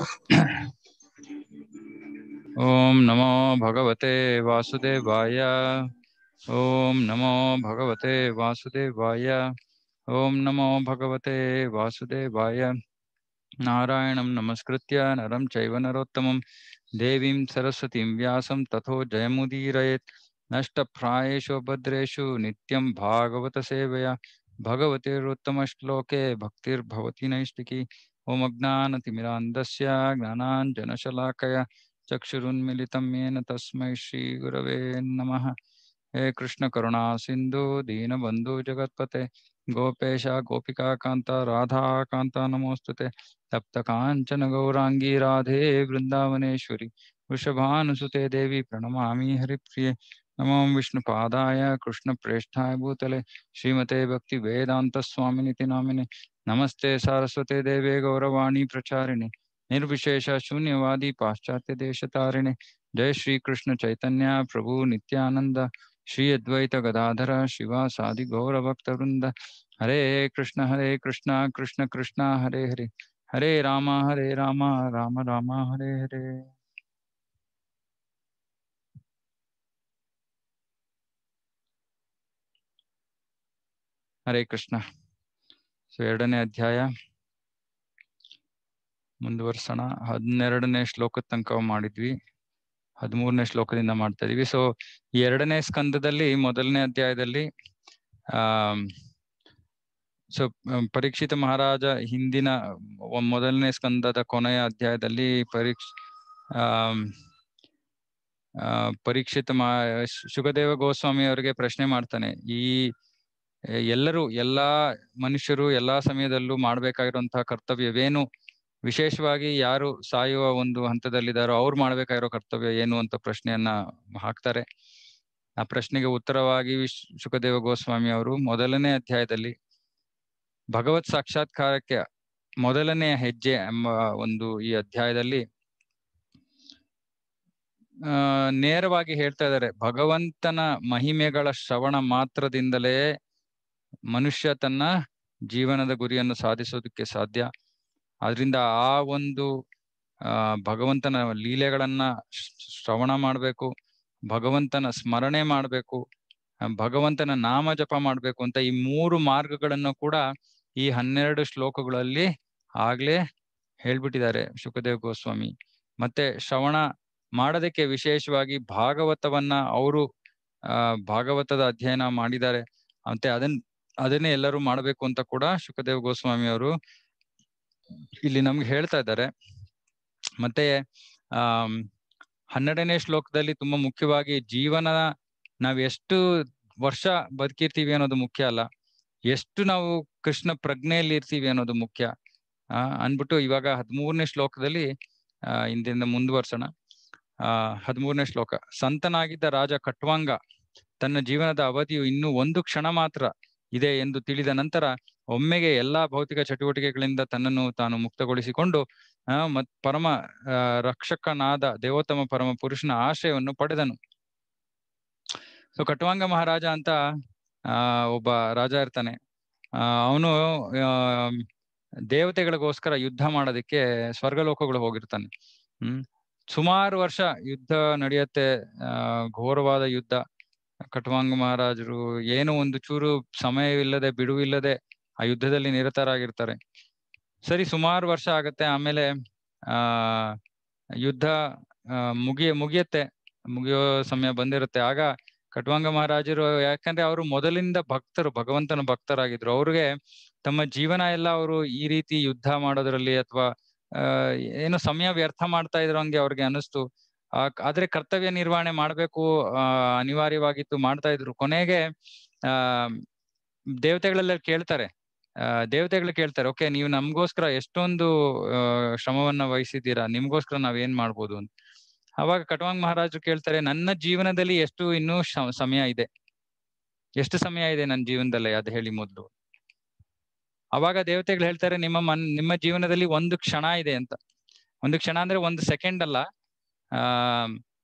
ॐ नमो भगवते वासुदेवाय। ॐ नमो भगवते वासुदेवाय। ॐ नमो भगवते वासुदेवाय। नारायणं नमस्कृत्य नरं चैव नरोत्तमं। देवीं सरस्वतीं व्यासं तथो जयमुदीरयेत्। नष्टप्रायेषु भद्रेषु नित्यं भागवतसेवया। भगवतिरुत्तमश्लोके भक्तिर्भवति नैष्टिकी ॐ अज्ञानतिमिरान्धस्य ज्ञानाञ्जनशलाकया चक्षुरुन्मिलितं येन तस्मै श्रीगुरवे नमः। हे कृष्णकरुणा सिन्धु दीनबन्धु जगत्पते। गोपेश गोपिकान्त राधाकान्त नमोऽस्तु ते। तप्तकाञ्चन गौराङ्गी, राधे, वृन्दावनेश्वरि, वृषभानुसुते देवी, प्रणमामि हरिप्रिये। नमो विष्णुपादाय, कृष्णप्रेष्ठाय, भूतले। श्रीमते भक्तिवेदान्तस्वामिनिति नामिने। नमस्ते सारस्वते देवे गौरवाणी प्रचारिणे, निर्विशेष शून्यवादी पाश्चात्य देश तारिणे जय श्री कृष्ण चैतन्य प्रभु नित्यानंद श्री अद्वैत गदाधर शिवा सादि गौर भक्त वृंद हरे कृष्ण हरे कृष्ण कृष्ण कृष्ण, हरे हरे। हरे राम हरे राम राम राम, हरे हरे। हरे कृष्णा। ಸೊ ಎರಡನೇ ಅಧ್ಯಾಯ. ಮುಂದುವರ್ಸೋಣ. ಹನ್ನೆರಡನೇ ಶ್ಲೋಕದ ತನಕ ಮಾಡಿದ್ವಿ. ಹದಿಮೂರನೇ ಶ್ಲೋಕದಿಂದ ಮಾಡ್ತಾ ಇದೀವಿ. ಸೊ ಎರಡನೇ ಸ್ಕಂದದಲ್ಲಿ, ಮೊದಲನೇ ಅಧ್ಯಾಯದಲ್ಲಿ ಆ ಸೊ ಪರೀಕ್ಷಿತ ಮಹಾರಾಜ ಹಿಂದಿನ ಮೊದಲನೇ ಸ್ಕಂದದ ಕೊನೆಯ ಅಧ್ಯಾಯದಲ್ಲಿ ಪರೀಕ್ಷ ಆ, ಪರೀಕ್ಷಿತ ಮಾ ಶುಗದೇವ ಗೋಸ್ವಾಮಿ ಅವರಿಗೆ ಪ್ರಶ್ನೆ ಮಾಡ್ತಾನೆ. ಈ ಎಲ್ಲರೂ, ಎಲ್ಲಾ ಮನುಷ್ಯರು ಎಲ್ಲಾ ಸಮಯದಲ್ಲೂ ಮಾಡ್ಬೇಕಾಗಿರುವಂತಹ ಕರ್ತವ್ಯವೇನು? ವಿಶೇಷವಾಗಿ ಯಾರು ಸಾಯುವ ಒಂದು ಹಂತದಲ್ಲಿದ್ದಾರೋ ಅವ್ರು ಮಾಡ್ಬೇಕಾಗಿರೋ ಕರ್ತವ್ಯ ಏನು ಅಂತ ಪ್ರಶ್ನೆಯನ್ನ ಹಾಕ್ತಾರೆ. ಆ ಪ್ರಶ್ನೆಗೆ ಉತ್ತರವಾಗಿ ಸುಖದೇವ ಗೋಸ್ವಾಮಿ ಅವರು ಮೊದಲನೇ ಅಧ್ಯಾಯದಲ್ಲಿ ಭಗವತ್ ಸಾಕ್ಷಾತ್ಕಾರಕ್ಕೆ ಮೊದಲನೆಯ ಹೆಜ್ಜೆ ಎಂಬ ಒಂದು ಈ ಅಧ್ಯಾಯದಲ್ಲಿ, ಆ, ನೇರವಾಗಿ ಹೇಳ್ತಾ ಇದ್ದಾರೆ. ಭಗವಂತನ ಮಹಿಮೆಗಳ ಶ್ರವಣ ಮಾತ್ರದಿಂದಲೇ ಮನುಷ್ಯ ತನ್ನ ಜೀವನದ ಗುರಿಯನ್ನು ಸಾಧಿಸೋದಕ್ಕೆ ಸಾಧ್ಯ. ಆದ್ರಿಂದ ಆ ಒಂದು ಭಗವಂತನ ಲೀಲೆಗಳನ್ನ ಶ್ರವಣ ಮಾಡ್ಬೇಕು, ಭಗವಂತನ ಸ್ಮರಣೆ ಮಾಡ್ಬೇಕು ಭಗವಂತನ ನಾಮ ಜಪ ಮಾಡ್ಬೇಕು ಅಂತ ಈ ಮೂರು ಮಾರ್ಗಗಳನ್ನು ಕೂಡ ಈ ಹನ್ನೆರಡು ಶ್ಲೋಕಗಳಲ್ಲಿ ಆಗ್ಲೇ ಹೇಳ್ಬಿಟ್ಟಿದ್ದಾರೆ ಶುಕದೇವ್ ಗೋಸ್ವಾಮಿ. ಮತ್ತೆ ಶ್ರವಣ ಮಾಡೋದಕ್ಕೆ ವಿಶೇಷವಾಗಿ ಭಾಗವತವನ್ನ ಅವರು ಭಾಗವತದ ಅಧ್ಯಯನ ಮಾಡಿದ್ದಾರೆ. ಮತ್ತೆ ಅದನ್ ಅದನ್ನೇ ಎಲ್ಲರೂ ಮಾಡಬೇಕು ಅಂತ ಕೂಡ ಶುಕದೇವ ಗೋಸ್ವಾಮಿ ಅವರು ಇಲ್ಲಿ ನಮ್ಗೆ ಹೇಳ್ತಾ ಇದ್ದಾರೆ. ಮತ್ತೆ ಆ ಹನ್ನೆರಡನೇ ಶ್ಲೋಕದಲ್ಲಿ ತುಂಬಾ ಮುಖ್ಯವಾಗಿ ಜೀವನ ನಾವ್ ಎಷ್ಟು ವರ್ಷ ಬದುಕಿರ್ತೀವಿ ಅನ್ನೋದು ಮುಖ್ಯ ಅಲ್ಲ. ಎಷ್ಟು ನಾವು ಕೃಷ್ಣ ಪ್ರಜ್ಞೆಯಲ್ಲಿ ಇರ್ತೀವಿ ಅನ್ನೋದು ಮುಖ್ಯ. ಆ ಅನ್ಬಿಟ್ಟು ಇವಾಗ ಹದಿಮೂರನೇ ಶ್ಲೋಕದಲ್ಲಿ, ಆ ಹಿಂದಿಂದ ಮುಂದುವರ್ಸೋಣ. ಆ, ಹದಿಮೂರನೇ ಶ್ಲೋಕ, ಸಂತನಾಗಿದ್ದ ರಾಜ ಕಟ್ವಾಂಗ, ತನ್ನ ಜೀವನದ ಅವಧಿಯು ಇನ್ನೂ ಒಂದು ಕ್ಷಣ ಮಾತ್ರ ಇದೆ ಎಂದು ತಿಳಿದ ನಂತರ ಒಮ್ಮೆಗೆ ಎಲ್ಲಾ ಭೌತಿಕ ಚಟುವಟಿಕೆಗಳಿಂದ ತನ್ನನ್ನು ತಾನು ಮುಕ್ತಗೊಳಿಸಿಕೊಂಡು ಮತ್ ಪರಮ ರಕ್ಷಕನಾದ ದೇವೋತ್ತಮ ಪರಮ ಪುರುಷನ ಆಶ್ರಯವನ್ನು ಪಡೆದನು. ಸೊ ಕಟ್ವಾಂಗ ಮಹಾರಾಜ ಅಂತ, ಆ, ಒಬ್ಬ ರಾಜ ಇರ್ತಾನೆ. ಅವನು ದೇವತೆಗಳಿಗೋಸ್ಕರ ಯುದ್ಧ ಮಾಡೋದಕ್ಕೆ ಸ್ವರ್ಗಲೋಕಗಳು ಹೋಗಿರ್ತಾನೆ. ಹ್ಮ್. ಸುಮಾರು ವರ್ಷ ಯುದ್ಧ ನಡೆಯುತ್ತೆ ಘೋರವಾದ ಯುದ್ಧ. ಕಟ್ವಾಂಗ ಮಹಾರಾಜರು ಏನು ಒಂದು ಚೂರು ಸಮಯವಿಲ್ಲದೆ, ಬಿಡುವಿಲ್ಲದೆ ಆ ಯುದ್ಧದಲ್ಲಿ ನಿರತರಾಗಿರ್ತಾರೆ. ಸರಿ, ಸುಮಾರು ವರ್ಷ ಆಗತ್ತೆ, ಆಮೇಲೆ, ಆ, ಯುದ್ಧ ಮುಗಿಯ ಮುಗಿಯತ್ತೆ, ಮುಗಿಯೋ ಸಮಯ ಬಂದಿರುತ್ತೆ. ಆಗ ಕಟ್ವಾಂಗ ಮಹಾರಾಜರು, ಯಾಕಂದ್ರೆ ಅವರು ಮೊದಲಿಂದ ಭಕ್ತರು, ಭಗವಂತನ ಭಕ್ತರಾಗಿದ್ರು. ಅವ್ರಿಗೆ ತಮ್ಮ ಜೀವನ ಎಲ್ಲ ಅವರು ಈ ರೀತಿ ಯುದ್ಧ ಮಾಡೋದ್ರಲ್ಲಿ ಅಥವಾ ಏನು ಸಮಯ ವ್ಯರ್ಥ ಮಾಡ್ತಾ ಇದ್ರು ಹಂಗೆ ಅವ್ರಿಗೆ ಅನಿಸ್ತು ಆದ್ರೆ ಕರ್ತವ್ಯ ನಿರ್ವಹಣೆ ಮಾಡ್ಬೇಕು ಅನಿವಾರ್ಯವಾಗಿತ್ತು ಮಾಡ್ತಾ ಇದ್ರು. ಕೊನೆಗೆ, ಆ, ದೇವತೆಗಳೆಲ್ಲ ಕೇಳ್ತಾರೆ. ದೇವತೆಗಳು ಕೇಳ್ತಾರೆ, ಓಕೆ, ನೀವು ನಮ್ಗೋಸ್ಕರ ಎಷ್ಟೊಂದು ಶ್ರಮವನ್ನ ವಹಿಸಿದ್ದೀರಾ, ನಿಮ್ಗೋಸ್ಕರ ನಾವ್ ಏನ್ ಮಾಡ್ಬೋದು? ಅಂತ. ಅವಾಗ ಕಟವಾಂಗ್ ಮಹಾರಾಜರು ಕೇಳ್ತಾರೆ, ನನ್ನ ಜೀವನದಲ್ಲಿ ಎಷ್ಟು ಇನ್ನೂ ಸಮಯ ಇದೆ. ಎಷ್ಟು ಸಮಯ ಇದೆ ನನ್ನ ಜೀವನದಲ್ಲಿ? ಅದ್ ಹೇಳಿ ಮೊದ್ಲು. ಅವಾಗ ದೇವತೆಗಳು ಹೇಳ್ತಾರೆ, ನಿಮ್ಮ ಮನ್, ನಿಮ್ಮ ಜೀವನದಲ್ಲಿ ಒಂದು ಕ್ಷಣ ಇದೆ ಅಂತ. ಒಂದು ಕ್ಷಣ ಅಂದ್ರೆ ಒಂದು ಸೆಕೆಂಡ್ ಅಲ್ಲ. ಆ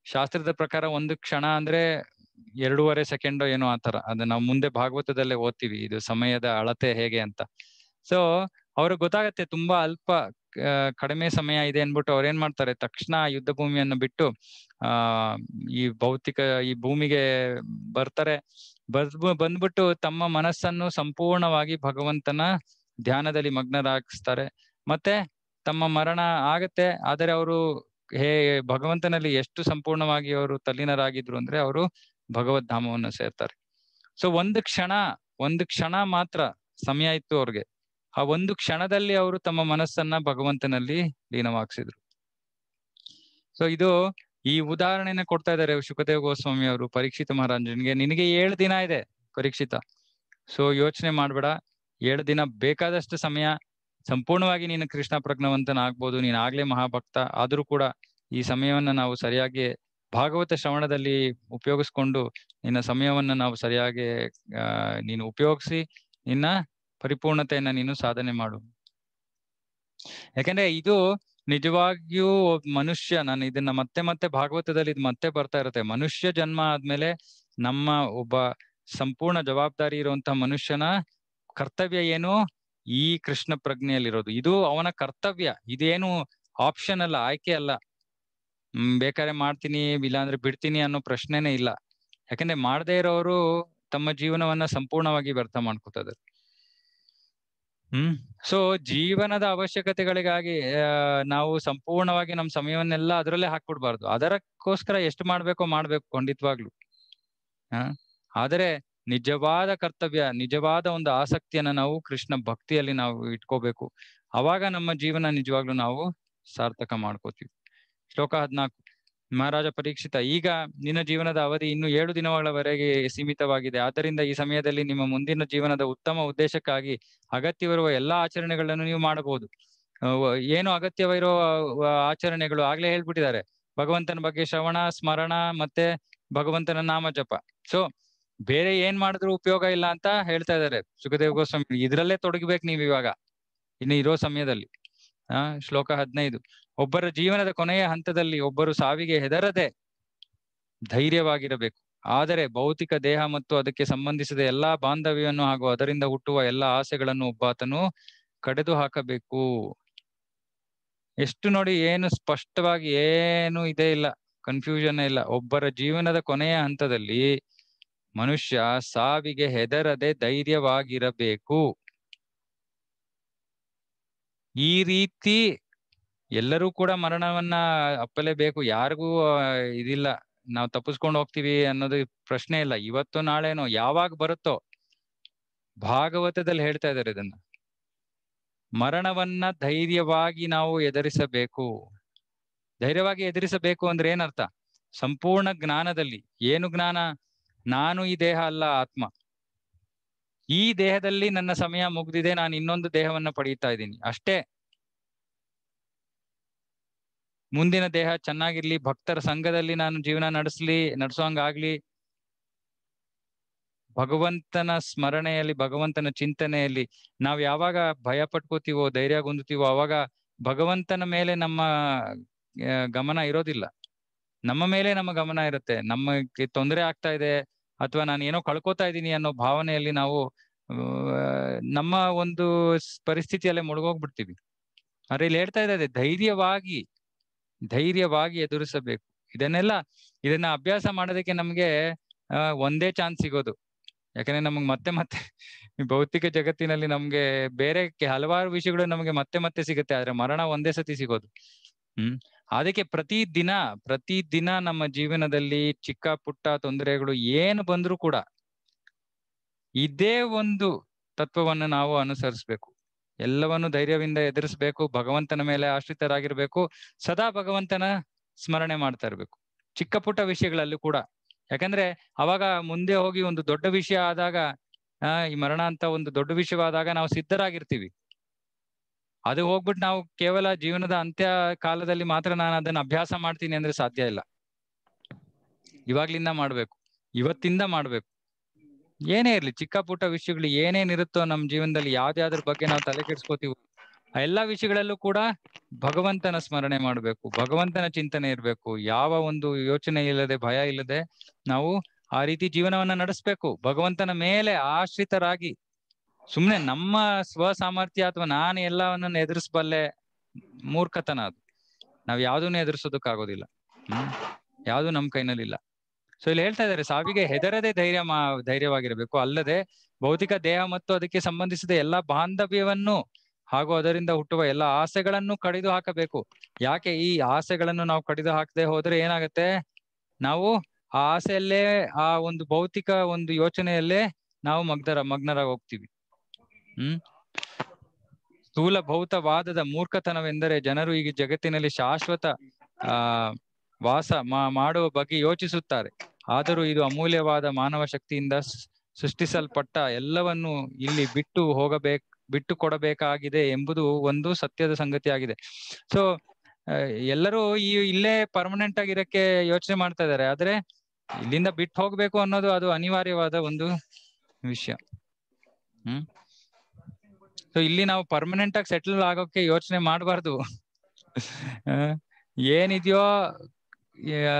ಶಾಸ್ತ್ರದ ಪ್ರಕಾರ ಒಂದು ಕ್ಷಣ ಅಂದ್ರೆ ಎರಡೂವರೆ ಸೆಕೆಂಡ್ ಏನೋ ಆತರ ಅದು ನಾವು ಮುಂದೆ ಭಾಗವತದಲ್ಲೇ ಓದ್ತೀವಿ. ಇದು ಸಮಯದ ಅಳತೆ ಹೇಗೆ ಅಂತ. ಸೊ ಅವ್ರಿಗೆ ಗೊತ್ತಾಗತ್ತೆ, ತುಂಬಾ ಅಲ್ಪ ಕಡಿಮೆ ಸಮಯ ಇದೆ ಅನ್ಬಿಟ್ಟು ಅವ್ರು ಏನ್ ಮಾಡ್ತಾರೆ? ತಕ್ಷಣ ಯುದ್ಧ ಭೂಮಿಯನ್ನು ಬಿಟ್ಟು, ಆ, ಈ ಭೌತಿಕ, ಈ ಭೂಮಿಗೆ ಬರ್ತಾರೆ. ಬಂದ್ ಬಂದ್ಬಿಟ್ಟು ತಮ್ಮ ಮನಸ್ಸನ್ನು ಸಂಪೂರ್ಣವಾಗಿ ಭಗವಂತನ ಧ್ಯಾನದಲ್ಲಿ ಮಗ್ನರಾಗಿಸ್ತಾರೆ. ಮತ್ತೆ ತಮ್ಮ ಮರಣ ಆಗತ್ತೆ, ಆದರೆ ಅವರು ಹೇ, ಭಗವಂತನಲ್ಲಿ ಎಷ್ಟು ಸಂಪೂರ್ಣವಾಗಿ ಅವರು ತಲ್ಲೀನರಾಗಿದ್ರು ಅಂದ್ರೆ ಅವರು ಭಗವದ್ ಧಾಮವನ್ನು ಸೇರ್ತಾರೆ. ಸೊ ಒಂದು ಕ್ಷಣ ಒಂದು ಕ್ಷಣ ಮಾತ್ರ ಸಮಯ ಇತ್ತು ಅವ್ರಿಗೆ. ಆ ಒಂದು ಕ್ಷಣದಲ್ಲಿ ಅವರು ತಮ್ಮ ಮನಸ್ಸನ್ನ ಭಗವಂತನಲ್ಲಿ ಲೀನವಾಗಿಸಿದ್ರು. ಸೊ ಇದು ಈ ಉದಾಹರಣೆನ ಕೊಡ್ತಾ ಇದ್ದಾರೆ ಶುಕದೇವ ಗೋಸ್ವಾಮಿ ಅವರು, ಪರೀಕ್ಷಿತ ಮಹಾರಾಜನ್ಗೆ. ನಿನಗೆ ಏಳು ದಿನ ಇದೆ ಪರೀಕ್ಷಿತ. ಸೊ ಯೋಚನೆ ಮಾಡ್ಬೇಡ. ಏಳು ದಿನ ಬೇಕಾದಷ್ಟು ಸಮಯ ಸಂಪೂರ್ಣವಾಗಿ ನೀನು ಕೃಷ್ಣ ಪ್ರಜ್ಞವಂತನ ಆಗ್ಬೋದು ನೀನ್ ಆಗ್ಲೇ ಮಹಾಭಕ್ತ, ಆದ್ರೂ ಕೂಡ ಈ ಸಮಯವನ್ನ ನಾವು ಸರಿಯಾಗಿ ಭಾಗವತ ಶ್ರವಣದಲ್ಲಿ ಉಪಯೋಗಿಸ್ಕೊಂಡು ನಿನ್ನ ಸಮಯವನ್ನ ನಾವು ಸರಿಯಾಗಿ ನೀನು ಉಪಯೋಗಿಸಿ, ನಿನ್ನ ಪರಿಪೂರ್ಣತೆಯನ್ನ ನೀನು ಸಾಧನೆ ಮಾಡು. ಯಾಕಂದ್ರೆ ಇದು ನಿಜವಾಗಿಯೂ ಮನುಷ್ಯ, ನಾನು ಇದನ್ನ ಮತ್ತೆ ಮತ್ತೆ ಭಾಗವತದಲ್ಲಿ ಇದು ಮತ್ತೆ ಬರ್ತಾ ಇರುತ್ತೆ. ಮನುಷ್ಯ ಜನ್ಮ ಆದ್ಮೇಲೆ ನಮ್ಮ ಒಬ್ಬ ಸಂಪೂರ್ಣ ಜವಾಬ್ದಾರಿ ಇರುವಂತಹ ಮನುಷ್ಯನ ಕರ್ತವ್ಯ ಏನು? ಈ ಕೃಷ್ಣ ಪ್ರಜ್ಞೆಯಲ್ಲಿರೋದು. ಇದು ಅವನ ಕರ್ತವ್ಯ. ಇದೇನು ಆಪ್ಷನ್ ಅಲ್ಲ, ಆಯ್ಕೆ ಅಲ್ಲ. ಹ್ಮ್, ಬೇಕಾದ್ರೆ ಮಾಡ್ತೀನಿ, ಇಲ್ಲಾಂದ್ರೆ ಬಿಡ್ತೀನಿ ಅನ್ನೋ ಪ್ರಶ್ನೆನೇ ಇಲ್ಲ. ಯಾಕಂದ್ರೆ ಮಾಡದೇ ಇರೋರು ತಮ್ಮ ಜೀವನವನ್ನ ಸಂಪೂರ್ಣವಾಗಿ ವ್ಯರ್ಥ ಮಾಡ್ಕೊತಾ ಇದಾರೆ ಹ್ಮ್ ಸೊ ಜೀವನದ ಅವಶ್ಯಕತೆಗಳಿಗಾಗಿ ನಾವು ಸಂಪೂರ್ಣವಾಗಿ ನಮ್ಮ ಸಮಯವನ್ನೆಲ್ಲ ಅದರಲ್ಲೇ ಹಾಕ್ಬಿಡ್ಬಾರ್ದು. ಅದರಕ್ಕೋಸ್ಕರ ಎಷ್ಟು ಮಾಡ್ಬೇಕೋ ಮಾಡ್ಬೇಕು ಖಂಡಿತವಾಗ್ಲು. ಆದರೆ ನಿಜವಾದ ಕರ್ತವ್ಯ, ನಿಜವಾದ ಒಂದು ಆಸಕ್ತಿಯನ್ನ ನಾವು ಕೃಷ್ಣ ಭಕ್ತಿಯಲ್ಲಿ ನಾವು ಇಟ್ಕೋಬೇಕು. ಅವಾಗ ನಮ್ಮ ಜೀವನ ನಿಜವಾಗ್ಲೂ ನಾವು ಸಾರ್ಥಕ ಮಾಡ್ಕೋತೀವಿ. ಶ್ಲೋಕ ಹದ್ನಾಲ್ಕು. ಮಹಾರಾಜ ಪರೀಕ್ಷಿತ, ಈಗ ನಿನ್ನ ಜೀವನದ ಅವಧಿ ಇನ್ನು ಏಳು ದಿನಗಳವರೆಗೆ ಸೀಮಿತವಾಗಿದೆ. ಆದ್ದರಿಂದ ಈ ಸಮಯದಲ್ಲಿ ನಿಮ್ಮ ಮುಂದಿನ ಜೀವನದ ಉತ್ತಮ ಉದ್ದೇಶಕ್ಕಾಗಿ ಅಗತ್ಯವಿರುವ ಎಲ್ಲಾ ಆಚರಣೆಗಳನ್ನು ನೀವು ಮಾಡಬಹುದು. ಏನು ಅಗತ್ಯವಿರೋ ಆಚರಣೆಗಳು ಆಗ್ಲೇ ಹೇಳ್ಬಿಟ್ಟಿದ್ದಾರೆ. ಭಗವಂತನ ಬಗ್ಗೆ ಶ್ರವಣ, ಸ್ಮರಣ ಮತ್ತೆ ಭಗವಂತನ ನಾಮ ಜಪ. ಸೊ ಬೇರೆ ಏನ್ ಮಾಡಿದ್ರು ಉಪಯೋಗ ಇಲ್ಲ ಅಂತ ಹೇಳ್ತಾ ಇದಾರೆ ಸುಖದೇವ್ ಗೋಸ್ವಾಮಿ, ಇದ್ರಲ್ಲೇ ತೊಡಗಬೇಕು ನೀವು ಇವಾಗ, ಇನ್ನು ಇರೋ ಸಮಯದಲ್ಲಿ. ಆ, ಶ್ಲೋಕ ಹದಿನೈದು. ಒಬ್ಬರ ಜೀವನದ ಕೊನೆಯ ಹಂತದಲ್ಲಿ ಒಬ್ಬರು ಸಾವಿಗೆ ಹೆದರದೆ ಧೈರ್ಯವಾಗಿರಬೇಕು. ಆದರೆ ಭೌತಿಕ ದೇಹ ಮತ್ತು ಅದಕ್ಕೆ ಸಂಬಂಧಿಸಿದ ಎಲ್ಲಾ ಬಾಂಧವ್ಯವನ್ನು ಹಾಗೂ ಅದರಿಂದ ಹುಟ್ಟುವ ಎಲ್ಲಾ ಆಸೆಗಳನ್ನು ಒಬ್ಬಾತನು ಕಡೆದು ಹಾಕಬೇಕು ಎಷ್ಟು ನೋಡಿ ಏನು ಸ್ಪಷ್ಟವಾಗಿ ಏನು ಇದೇ ಇಲ್ಲ ಕನ್ಫ್ಯೂಷನ್ ಇಲ್ಲ. ಒಬ್ಬರ ಜೀವನದ ಕೊನೆಯ ಹಂತದಲ್ಲಿ ಮನುಷ್ಯ ಸಾವಿಗೆ ಹೆದರದೆ ಧೈರ್ಯವಾಗಿರಬೇಕು. ಈ ರೀತಿ ಎಲ್ಲರೂ ಕೂಡ ಮರಣವನ್ನ ಅಪ್ಪಲೇಬೇಕು. ಯಾರಿಗೂ ಇದಿಲ್ಲ. ನಾವು ತಪ್ಪಿಸ್ಕೊಂಡು ಹೋಗ್ತೀವಿ ಅನ್ನೋದು ಪ್ರಶ್ನೆ ಇಲ್ಲ. ಇವತ್ತು ನಾಳೆನೋ, ಯಾವಾಗ ಬರುತ್ತೋ, ಭಾಗವತದಲ್ಲಿ ಹೇಳ್ತಾ ಇದ್ದಾರೆ ಇದನ್ನ. ಮರಣವನ್ನ ಧೈರ್ಯವಾಗಿ ನಾವು ಎದುರಿಸಬೇಕು. ಧೈರ್ಯವಾಗಿ ಎದುರಿಸಬೇಕು ಅಂದ್ರೆ ಏನರ್ಥ? ಸಂಪೂರ್ಣ ಜ್ಞಾನದಲ್ಲಿ. ಏನು ಜ್ಞಾನ? ನಾನು ಈ ದೇಹ ಅಲ್ಲ ಆತ್ಮ. ಈ ದೇಹದಲ್ಲಿ ನನ್ನ ಸಮಯ ಮುಗ್ದಿದೆ, ನಾನು ಇನ್ನೊಂದು ದೇಹವನ್ನ ಪಡೀತಾ ಇದ್ದೀನಿ. ಅಷ್ಟೇ. ಮುಂದಿನ ದೇಹ ಚೆನ್ನಾಗಿರ್ಲಿ, ಭಕ್ತರ ಸಂಘದಲ್ಲಿ ನಾನು ಜೀವನ ನಡೆಸ್ಲಿ, ನಡ್ಸೋಂಗಾಗ್ಲಿ. ಭಗವಂತನ ಸ್ಮರಣೆಯಲ್ಲಿ, ಭಗವಂತನ ಚಿಂತನೆಯಲ್ಲಿ, ನಾವ್ ಯಾವಾಗ ಭಯ ಪಟ್ಕೋತೀವೋ ಧೈರ್ಯ ಹೊಂದುತ್ತೀವೋ, ಅವಾಗ ಭಗವಂತನ ಮೇಲೆ ನಮ್ಮ ಗಮನ ಇರೋದಿಲ್ಲ. ನಮ್ಮ ಮೇಲೆ ನಮ್ಮ ಗಮನ ಇರುತ್ತೆ. ನಮಗೆ ತೊಂದರೆ ಆಗ್ತಾ ಇದೆ ಅಥವಾ ನಾನು ಏನೋ ಕಳ್ಕೊತಾ ಇದ್ದೀನಿ ಅನ್ನೋ ಭಾವನೆಯಲ್ಲಿ ನಾವು ನಮ್ಮ ಒಂದು ಪರಿಸ್ಥಿತಿಯಲ್ಲೇ ಮುಳುಗೋಗ್ಬಿಡ್ತೀವಿ. ಆದ್ರೆ ಇಲ್ಲಿ ಹೇಳ್ತಾ ಇದ್ದಾರೆ, ಧೈರ್ಯವಾಗಿ ಧೈರ್ಯವಾಗಿ ಎದುರಿಸಬೇಕು. ಇದನ್ನೆಲ್ಲ, ಇದನ್ನ ಅಭ್ಯಾಸ ಮಾಡೋದಕ್ಕೆ ನಮ್ಗೆ ಒಂದೇ ಚಾನ್ಸ್ ಸಿಗೋದು. ಯಾಕಂದ್ರೆ ನಮ್ಗ್ ಮತ್ತೆ ಮತ್ತೆ ಭೌತಿಕ ಜಗತ್ತಿನಲ್ಲಿ ನಮ್ಗೆ ಬೇರೆ ಹಲವಾರು ವಿಷಯಗಳು ನಮ್ಗೆ ಮತ್ತೆ ಮತ್ತೆ ಸಿಗುತ್ತೆ, ಆದ್ರೆ ಮರಣ ಒಂದೇ ಸತಿ ಸಿಗೋದು. ಹ್ಮ್. ಅದಕ್ಕೆ ಪ್ರತಿ ದಿನ ಪ್ರತಿ ದಿನ ನಮ್ಮ ಜೀವನದಲ್ಲಿ ಚಿಕ್ಕ ಪುಟ್ಟ ತೊಂದರೆಗಳು ಏನು ಬಂದ್ರೂ ಕೂಡ ಇದೇ ಒಂದು ತತ್ವವನ್ನು ನಾವು ಅನುಸರಿಸ್ಬೇಕು. ಎಲ್ಲವನ್ನು ಧೈರ್ಯದಿಂದ ಎದುರಿಸಬೇಕು, ಭಗವಂತನ ಮೇಲೆ ಆಶ್ರಿತರಾಗಿರ್ಬೇಕು, ಸದಾ ಭಗವಂತನ ಸ್ಮರಣೆ ಮಾಡ್ತಾ ಇರ್ಬೇಕು. ಚಿಕ್ಕ ಪುಟ್ಟ ವಿಷಯಗಳಲ್ಲೂ ಕೂಡ. ಯಾಕಂದ್ರೆ ಅವಾಗ ಮುಂದೆ ಹೋಗಿ ಒಂದು ದೊಡ್ಡ ವಿಷಯ ಆದಾಗ, ಆ, ಈ ಮರಣ ಅಂತ ಒಂದು ದೊಡ್ಡ ವಿಷಯವಾದಾಗ ನಾವು ಸಿದ್ಧರಾಗಿರ್ತೀವಿ. ಅದು ಹೋಗ್ಬಿಟ್ಟು ನಾವು ಕೇವಲ ಜೀವನದ ಅಂತ್ಯ ಕಾಲದಲ್ಲಿ ಮಾತ್ರ ನಾನು ಅದನ್ನ ಅಭ್ಯಾಸ ಮಾಡ್ತೀನಿ ಅಂದ್ರೆ ಸಾಧ್ಯ ಇಲ್ಲ. ಇವಾಗ್ಲಿಂದ ಮಾಡ್ಬೇಕು. ಇವತ್ತಿಂದ ಮಾಡ್ಬೇಕು. ಏನೇ ಇರ್ಲಿ, ಚಿಕ್ಕ ಪುಟ್ಟ ವಿಷಯಗಳು ಏನೇನಿರುತ್ತೋ ನಮ್ ಜೀವನದಲ್ಲಿ ಯಾವ್ದಾದ್ರ ಬಗ್ಗೆ ನಾವು ತಲೆ ಕೆಡ್ಸ್ಕೋತೀವಿ, ಆ ಎಲ್ಲಾ ವಿಷಯಗಳಲ್ಲೂ ಕೂಡ ಭಗವಂತನ ಸ್ಮರಣೆ ಮಾಡ್ಬೇಕು. ಭಗವಂತನ ಚಿಂತನೆ ಇರ್ಬೇಕು. ಯಾವ ಒಂದು ಯೋಚನೆ ಇಲ್ಲದೆ, ಭಯ ಇಲ್ಲದೆ ನಾವು ಆ ರೀತಿ ಜೀವನವನ್ನ ನಡೆಸ್ಬೇಕು. ಭಗವಂತನ ಮೇಲೆ ಆಶ್ರಿತರಾಗಿ ಸುಮ್ನೆ ನಮ್ಮ ಸ್ವ ಸಾಮರ್ಥ್ಯ ಅಥವಾ ನಾನು ಎಲ್ಲವನ್ನ ಎದುರಿಸಬಲ್ಲೆ ಮೂರ್ಖತನ ಅದು. ನಾವ್ ಯಾವ್ದನ್ನ ಎದುರಿಸೋದಕ್ಕಾಗೋದಿಲ್ಲ. ಹ್ಮ್. ಯಾವ್ದು ನಮ್ ಕೈನಲ್ಲಿಲ್ಲ. ಸೊ ಇಲ್ಲಿ ಹೇಳ್ತಾ ಇದ್ದಾರೆ ಸಾವಿಗೆ ಹೆದರದೆ ಧೈರ್ಯ ಮಾ, ಧೈರ್ಯವಾಗಿರಬೇಕು. ಅಲ್ಲದೆ ಭೌತಿಕ ದೇಹ ಮತ್ತು ಅದಕ್ಕೆ ಸಂಬಂಧಿಸಿದ ಎಲ್ಲಾ ಬಾಂಧವ್ಯವನ್ನು ಹಾಗೂ ಅದರಿಂದ ಹುಟ್ಟುವ ಎಲ್ಲಾ ಆಸೆಗಳನ್ನು ಕಡಿದು ಹಾಕಬೇಕು. ಯಾಕೆ ಈ ಆಸೆಗಳನ್ನು ನಾವು ಕಡಿದು ಹಾಕದೆ ಹೋದ್ರೆ ಏನಾಗತ್ತೆ? ನಾವು ಆ ಆಸೆಯಲ್ಲೇ, ಆ ಒಂದು ಭೌತಿಕ ಒಂದು ಯೋಚನೆಯಲ್ಲೇ ನಾವು ಮಗ್ನರ ಮಗ್ನರಾಗಿ ಹೋಗ್ತೀವಿ ಹ್ಮ್. ಸ್ಥೂಲ ಭೌತವಾದದ ಮೂರ್ಖತನವೆಂದರೆ ಜನರು ಈಗ ಜಗತ್ತಿನಲ್ಲಿ ಶಾಶ್ವತ, ಆ, ವಾಸ ಮಾಡುವ ಬಗ್ಗೆ ಯೋಚಿಸುತ್ತಾರೆ. ಆದರೂ ಇದು ಅಮೂಲ್ಯವಾದ ಮಾನವ ಶಕ್ತಿಯಿಂದ ಸೃಷ್ಟಿಸಲ್ಪಟ್ಟ ಎಲ್ಲವನ್ನು ಇಲ್ಲಿ ಬಿಟ್ಟು ಹೋಗಬೇಕ, ಬಿಟ್ಟು ಕೊಡಬೇಕಾಗಿದೆ ಎಂಬುದು ಒಂದು ಸತ್ಯದ ಸಂಗತಿಯಾಗಿದೆ. ಸೊ ಎಲ್ಲರೂ ಈ ಇಲ್ಲೇ ಪರ್ಮನೆಂಟ್ ಆಗಿರಕ್ಕೆ ಯೋಚನೆ ಮಾಡ್ತಾ ಇದ್ದಾರೆ. ಆದ್ರೆ ಇಲ್ಲಿಂದ ಬಿಟ್ಟು ಹೋಗ್ಬೇಕು ಅನ್ನೋದು ಅದು ಅನಿವಾರ್ಯವಾದ ಒಂದು ವಿಷಯ. ಹ್ಮ್. ಸೊ ಇಲ್ಲಿ ನಾವು ಪರ್ಮನೆಂಟ್ ಆಗಿ ಸೆಟಲ್ ಆಗೋಕೆ ಯೋಚನೆ ಮಾಡಬಾರ್ದು. ಏನಿದೆಯೋ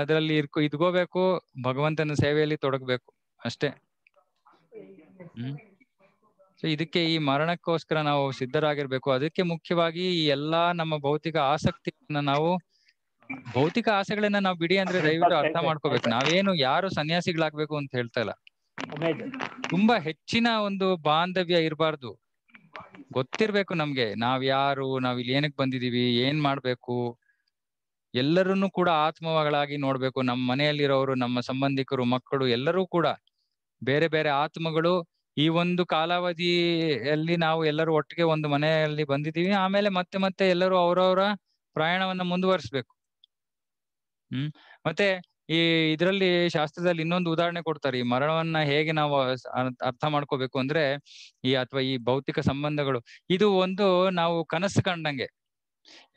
ಅದರಲ್ಲಿ ಇರ್ಕೊ ಇದ್ಕೋಬೇಕು ಭಗವಂತನ ಸೇವೆಯಲ್ಲಿ ತೊಡಗಬೇಕು ಅಷ್ಟೇ. ಹ್ಮ್. ಸೊ ಇದಕ್ಕೆ ಈ ಮರಣಕ್ಕೋಸ್ಕರ ನಾವು ಸಿದ್ಧರಾಗಿರ್ಬೇಕು. ಅದಕ್ಕೆ ಮುಖ್ಯವಾಗಿ ಈ ಎಲ್ಲಾ ನಮ್ಮ ಭೌತಿಕ ಆಸಕ್ತಿಯನ್ನ ನಾವು ಭೌತಿಕ ಆಸೆಗಳನ್ನ ನಾವು ಬಿಡಿ ಅಂದ್ರೆ ದಯವಿಟ್ಟು ಅರ್ಥ ಮಾಡ್ಕೋಬೇಕು. ನಾವೇನು ಯಾರು ಸನ್ಯಾಸಿಗಳಾಗ್ಬೇಕು ಅಂತ ಹೇಳ್ತಾ ಇಲ್ಲ. ತುಂಬಾ ಹೆಚ್ಚಿನ ಒಂದು ಬಾಂಧವ್ಯ ಇರಬಾರ್ದು. ಗೊತ್ತಿರ್ಬೇಕು ನಮ್ಗೆ. ನಾವ್ ಯಾರು, ನಾವ್ ಇಲ್ಲಿ ಏನಕ್ ಬಂದಿದೀವಿ, ಏನ್ ಮಾಡ್ಬೇಕು? ಎಲ್ಲರನ್ನು ಕೂಡ ಆತ್ಮಗಳಾಗಿ ನೋಡ್ಬೇಕು. ನಮ್ಮ ಮನೆಯಲ್ಲಿರೋರು, ನಮ್ಮ ಸಂಬಂಧಿಕರು, ಮಕ್ಕಳು ಎಲ್ಲರೂ ಕೂಡ ಬೇರೆ ಬೇರೆ ಆತ್ಮಗಳು ಈ ಒಂದು ಕಾಲಾವಧಿಯಲ್ಲಿ ನಾವು ಎಲ್ಲರೂ ಒಟ್ಟಿಗೆ ಒಂದು ಮನೆಯಲ್ಲಿ ಬಂದಿದೀವಿ. ಆಮೇಲೆ ಮತ್ತೆ ಮತ್ತೆ ಎಲ್ಲರೂ ಅವರವರ ಪ್ರಯಾಣವನ್ನ ಮುಂದುವರಿಸ್ಬೇಕು. ಹ್ಮ್. ಮತ್ತೆ ಈ ಇದರಲ್ಲಿ ಶಾಸ್ತ್ರದಲ್ಲಿ ಇನ್ನೊಂದು ಉದಾಹರಣೆ ಕೊಡ್ತಾರೆ. ಈ ಮರಣವನ್ನ ಹೇಗೆ ನಾವು ಅರ್ಥ- ಮಾಡ್ಕೋಬೇಕು ಅಂದ್ರೆ, ಈ ಅಥವಾ ಈ ಭೌತಿಕ ಸಂಬಂಧಗಳು. ಇದು ಒಂದು ನಾವು ಕನಸು ಕಂಡಂಗೆ.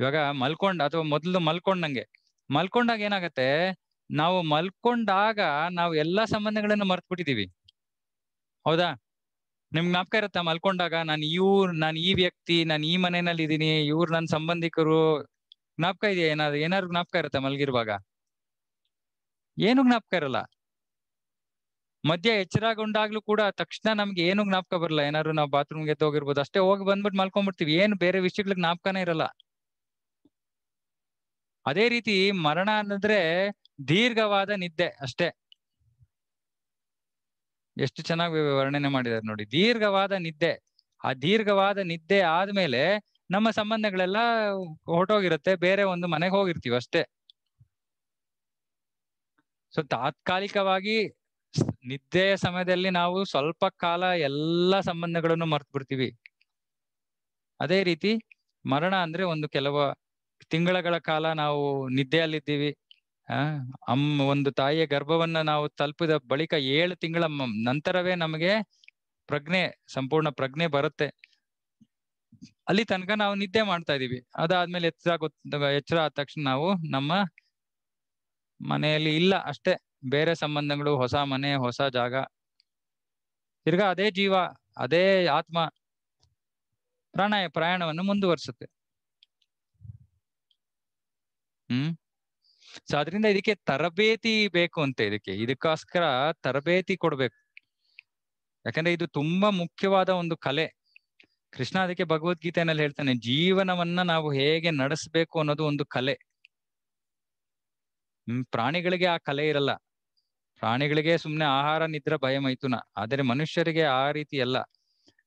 ಇವಾಗ ಮಲ್ಕೊಂಡ, ಅಥವಾ ಮೊದಲು ಮಲ್ಕೊಂಡಂಗೆ. ಮಲ್ಕೊಂಡಾಗ ಏನಾಗತ್ತೆ? ನಾವು ಮಲ್ಕೊಂಡಾಗ ನಾವು ಎಲ್ಲಾ ಸಂಬಂಧಗಳನ್ನು ಮರ್ತ್ ಬಿಟ್ಟಿದೀವಿ ಹೌದಾ? ನಿಮ್ ಜ್ಞಾಪಕ ಇರುತ್ತಾ? ಮಲ್ಕೊಂಡಾಗ ನಾನು ಇವ್ರ್, ನಾನು ಈ ವ್ಯಕ್ತಿ, ನಾನು ಈ ಮನೆಯಲ್ಲಿ ಇದೀನಿ ಇವ್ರು ನನ್ನ ಸಂಬಂಧಿಕರು. ಜ್ಞಾಪಕ ಇದೆಯಾ ಏನಾದ್ರು ಏನಾದ್ರು ಜ್ಞಾಪಕ ಇರುತ್ತಾ ಮಲ್ಗಿರುವಾಗ? ಏನು ಜ್ಞಾಪಕ ಇರಲ್ಲ. ಮಧ್ಯ ಎಚ್ಚರಗೊಂಡಾಗ್ಲೂ ಕೂಡ ತಕ್ಷಣ ನಮ್ಗೆ ಏನು ಜ್ಞಾಪಕ ಬರಲ್ಲ. ಏನಾದ್ರು ನಾವು ಬಾತ್ರೂಮ್ ಗೆದ್ದು ಹೋಗಿರ್ಬೋದು. ಅಷ್ಟೇ ಹೋಗಿ ಬಂದ್ಬಿಟ್ಟು ಮಲ್ಕೊಂಡ್ಬಿಡ್ತೀವಿ ಏನು ಬೇರೆ ವಿಷಯಗಳ ಜ್ಞಾಪಕನೇ ಇರಲ್ಲ. ಅದೇ ರೀತಿ ಮರಣ ಅಂದ್ರೆ ದೀರ್ಘವಾದ ನಿದ್ದೆ ಅಷ್ಟೇ. ಎಷ್ಟು ಚೆನ್ನಾಗಿ ವರ್ಣನೆ ಮಾಡಿದ್ದಾರೆ ನೋಡಿ. ದೀರ್ಘವಾದ ನಿದ್ದೆ. ಆ ದೀರ್ಘವಾದ ನಿದ್ದೆ ಆದ್ಮೇಲೆ ನಮ್ಮ ಸಂಬಂಧಗಳೆಲ್ಲ ಹೊರಟೋಗಿರುತ್ತೆ. ಬೇರೆ ಒಂದು ಮನೆಗೆ ಹೋಗಿರ್ತೀವಿ ಅಷ್ಟೇ. ಸೊ ತಾತ್ಕಾಲಿಕವಾಗಿ ನಿದ್ದೆಯ ಸಮಯದಲ್ಲಿ ನಾವು ಸ್ವಲ್ಪ ಕಾಲ ಎಲ್ಲಾ ಸಂಬಂಧಗಳನ್ನು ಮರ್ತು ಬಿಡ್ತೀವಿ. ಅದೇ ರೀತಿ ಮರಣ ಅಂದ್ರೆ ಒಂದು ಕೆಲವು ತಿಂಗಳಗಳ ಕಾಲ ನಾವು ನಿದ್ದೆಯಲ್ಲಿದ್ದೀವಿ. ಆ ಅಮ್ಮ ಒಂದು ತಾಯಿಯ ಗರ್ಭವನ್ನ ನಾವು ತಲುಪಿದ ಬಳಿಕ ಏಳು ತಿಂಗಳ ನಂತರವೇ ನಮಗೆ ಪ್ರಜ್ಞೆ, ಸಂಪೂರ್ಣ ಪ್ರಜ್ಞೆ ಬರುತ್ತೆ. ಅಲ್ಲಿ ತನಕ ನಾವು ನಿದ್ದೆ ಮಾಡ್ತಾ ಇದೀವಿ ಅದಾದ್ಮೇಲೆ ಎಚ್ಚರ ಗೊತ್ತ ಎಚ್ಚರ ಆದ ತಕ್ಷಣ ನಾವು ನಮ್ಮ ಮನೆಯಲ್ಲಿ ಇಲ್ಲ, ಅಷ್ಟೇ. ಬೇರೆ ಸಂಬಂಧಗಳು, ಹೊಸ ಮನೆ, ಹೊಸ ಜಾಗ. ತಿರ್ಗಾ ಅದೇ ಜೀವ, ಅದೇ ಆತ್ಮ. ಪ್ರಾಣಾಯ, ಪ್ರಯಾಣವನ್ನು ಮುಂದುವರಿಸುತ್ತೆ. ಹ್ಮ್? ಸೊ ಅದರಿಂದ ಇದಕ್ಕೆ ತರಬೇತಿ ಬೇಕು ಅಂತ ಇದಕ್ಕೆ. ಇದಕ್ಕೋಸ್ಕರ ತರಬೇತಿ ಕೊಡ್ಬೇಕು. ಯಾಕಂದ್ರೆ ಇದು ತುಂಬಾ ಮುಖ್ಯವಾದ ಒಂದು ಕಲೆ. ಕೃಷ್ಣ ಅದಕ್ಕೆ ಭಗವದ್ಗೀತೆಯಲ್ಲಿ ಹೇಳ್ತಾನೆ, ಜೀವನವನ್ನ ನಾವು ಹೇಗೆ ನಡೆಸ್ಬೇಕು ಅನ್ನೋದು ಒಂದು ಕಲೆ. ಪ್ರಾಣಿಗಳಿಗೆ ಆ ಕಲೆ ಇರಲ್ಲ. ಪ್ರಾಣಿಗಳಿಗೆ ಸುಮ್ನೆ ಆಹಾರ, ನಿದ್ರೆ ಭಯ ಮೈಥುನ. ಆದರೆ ಮನುಷ್ಯರಿಗೆ ಆ ರೀತಿ ಅಲ್ಲ.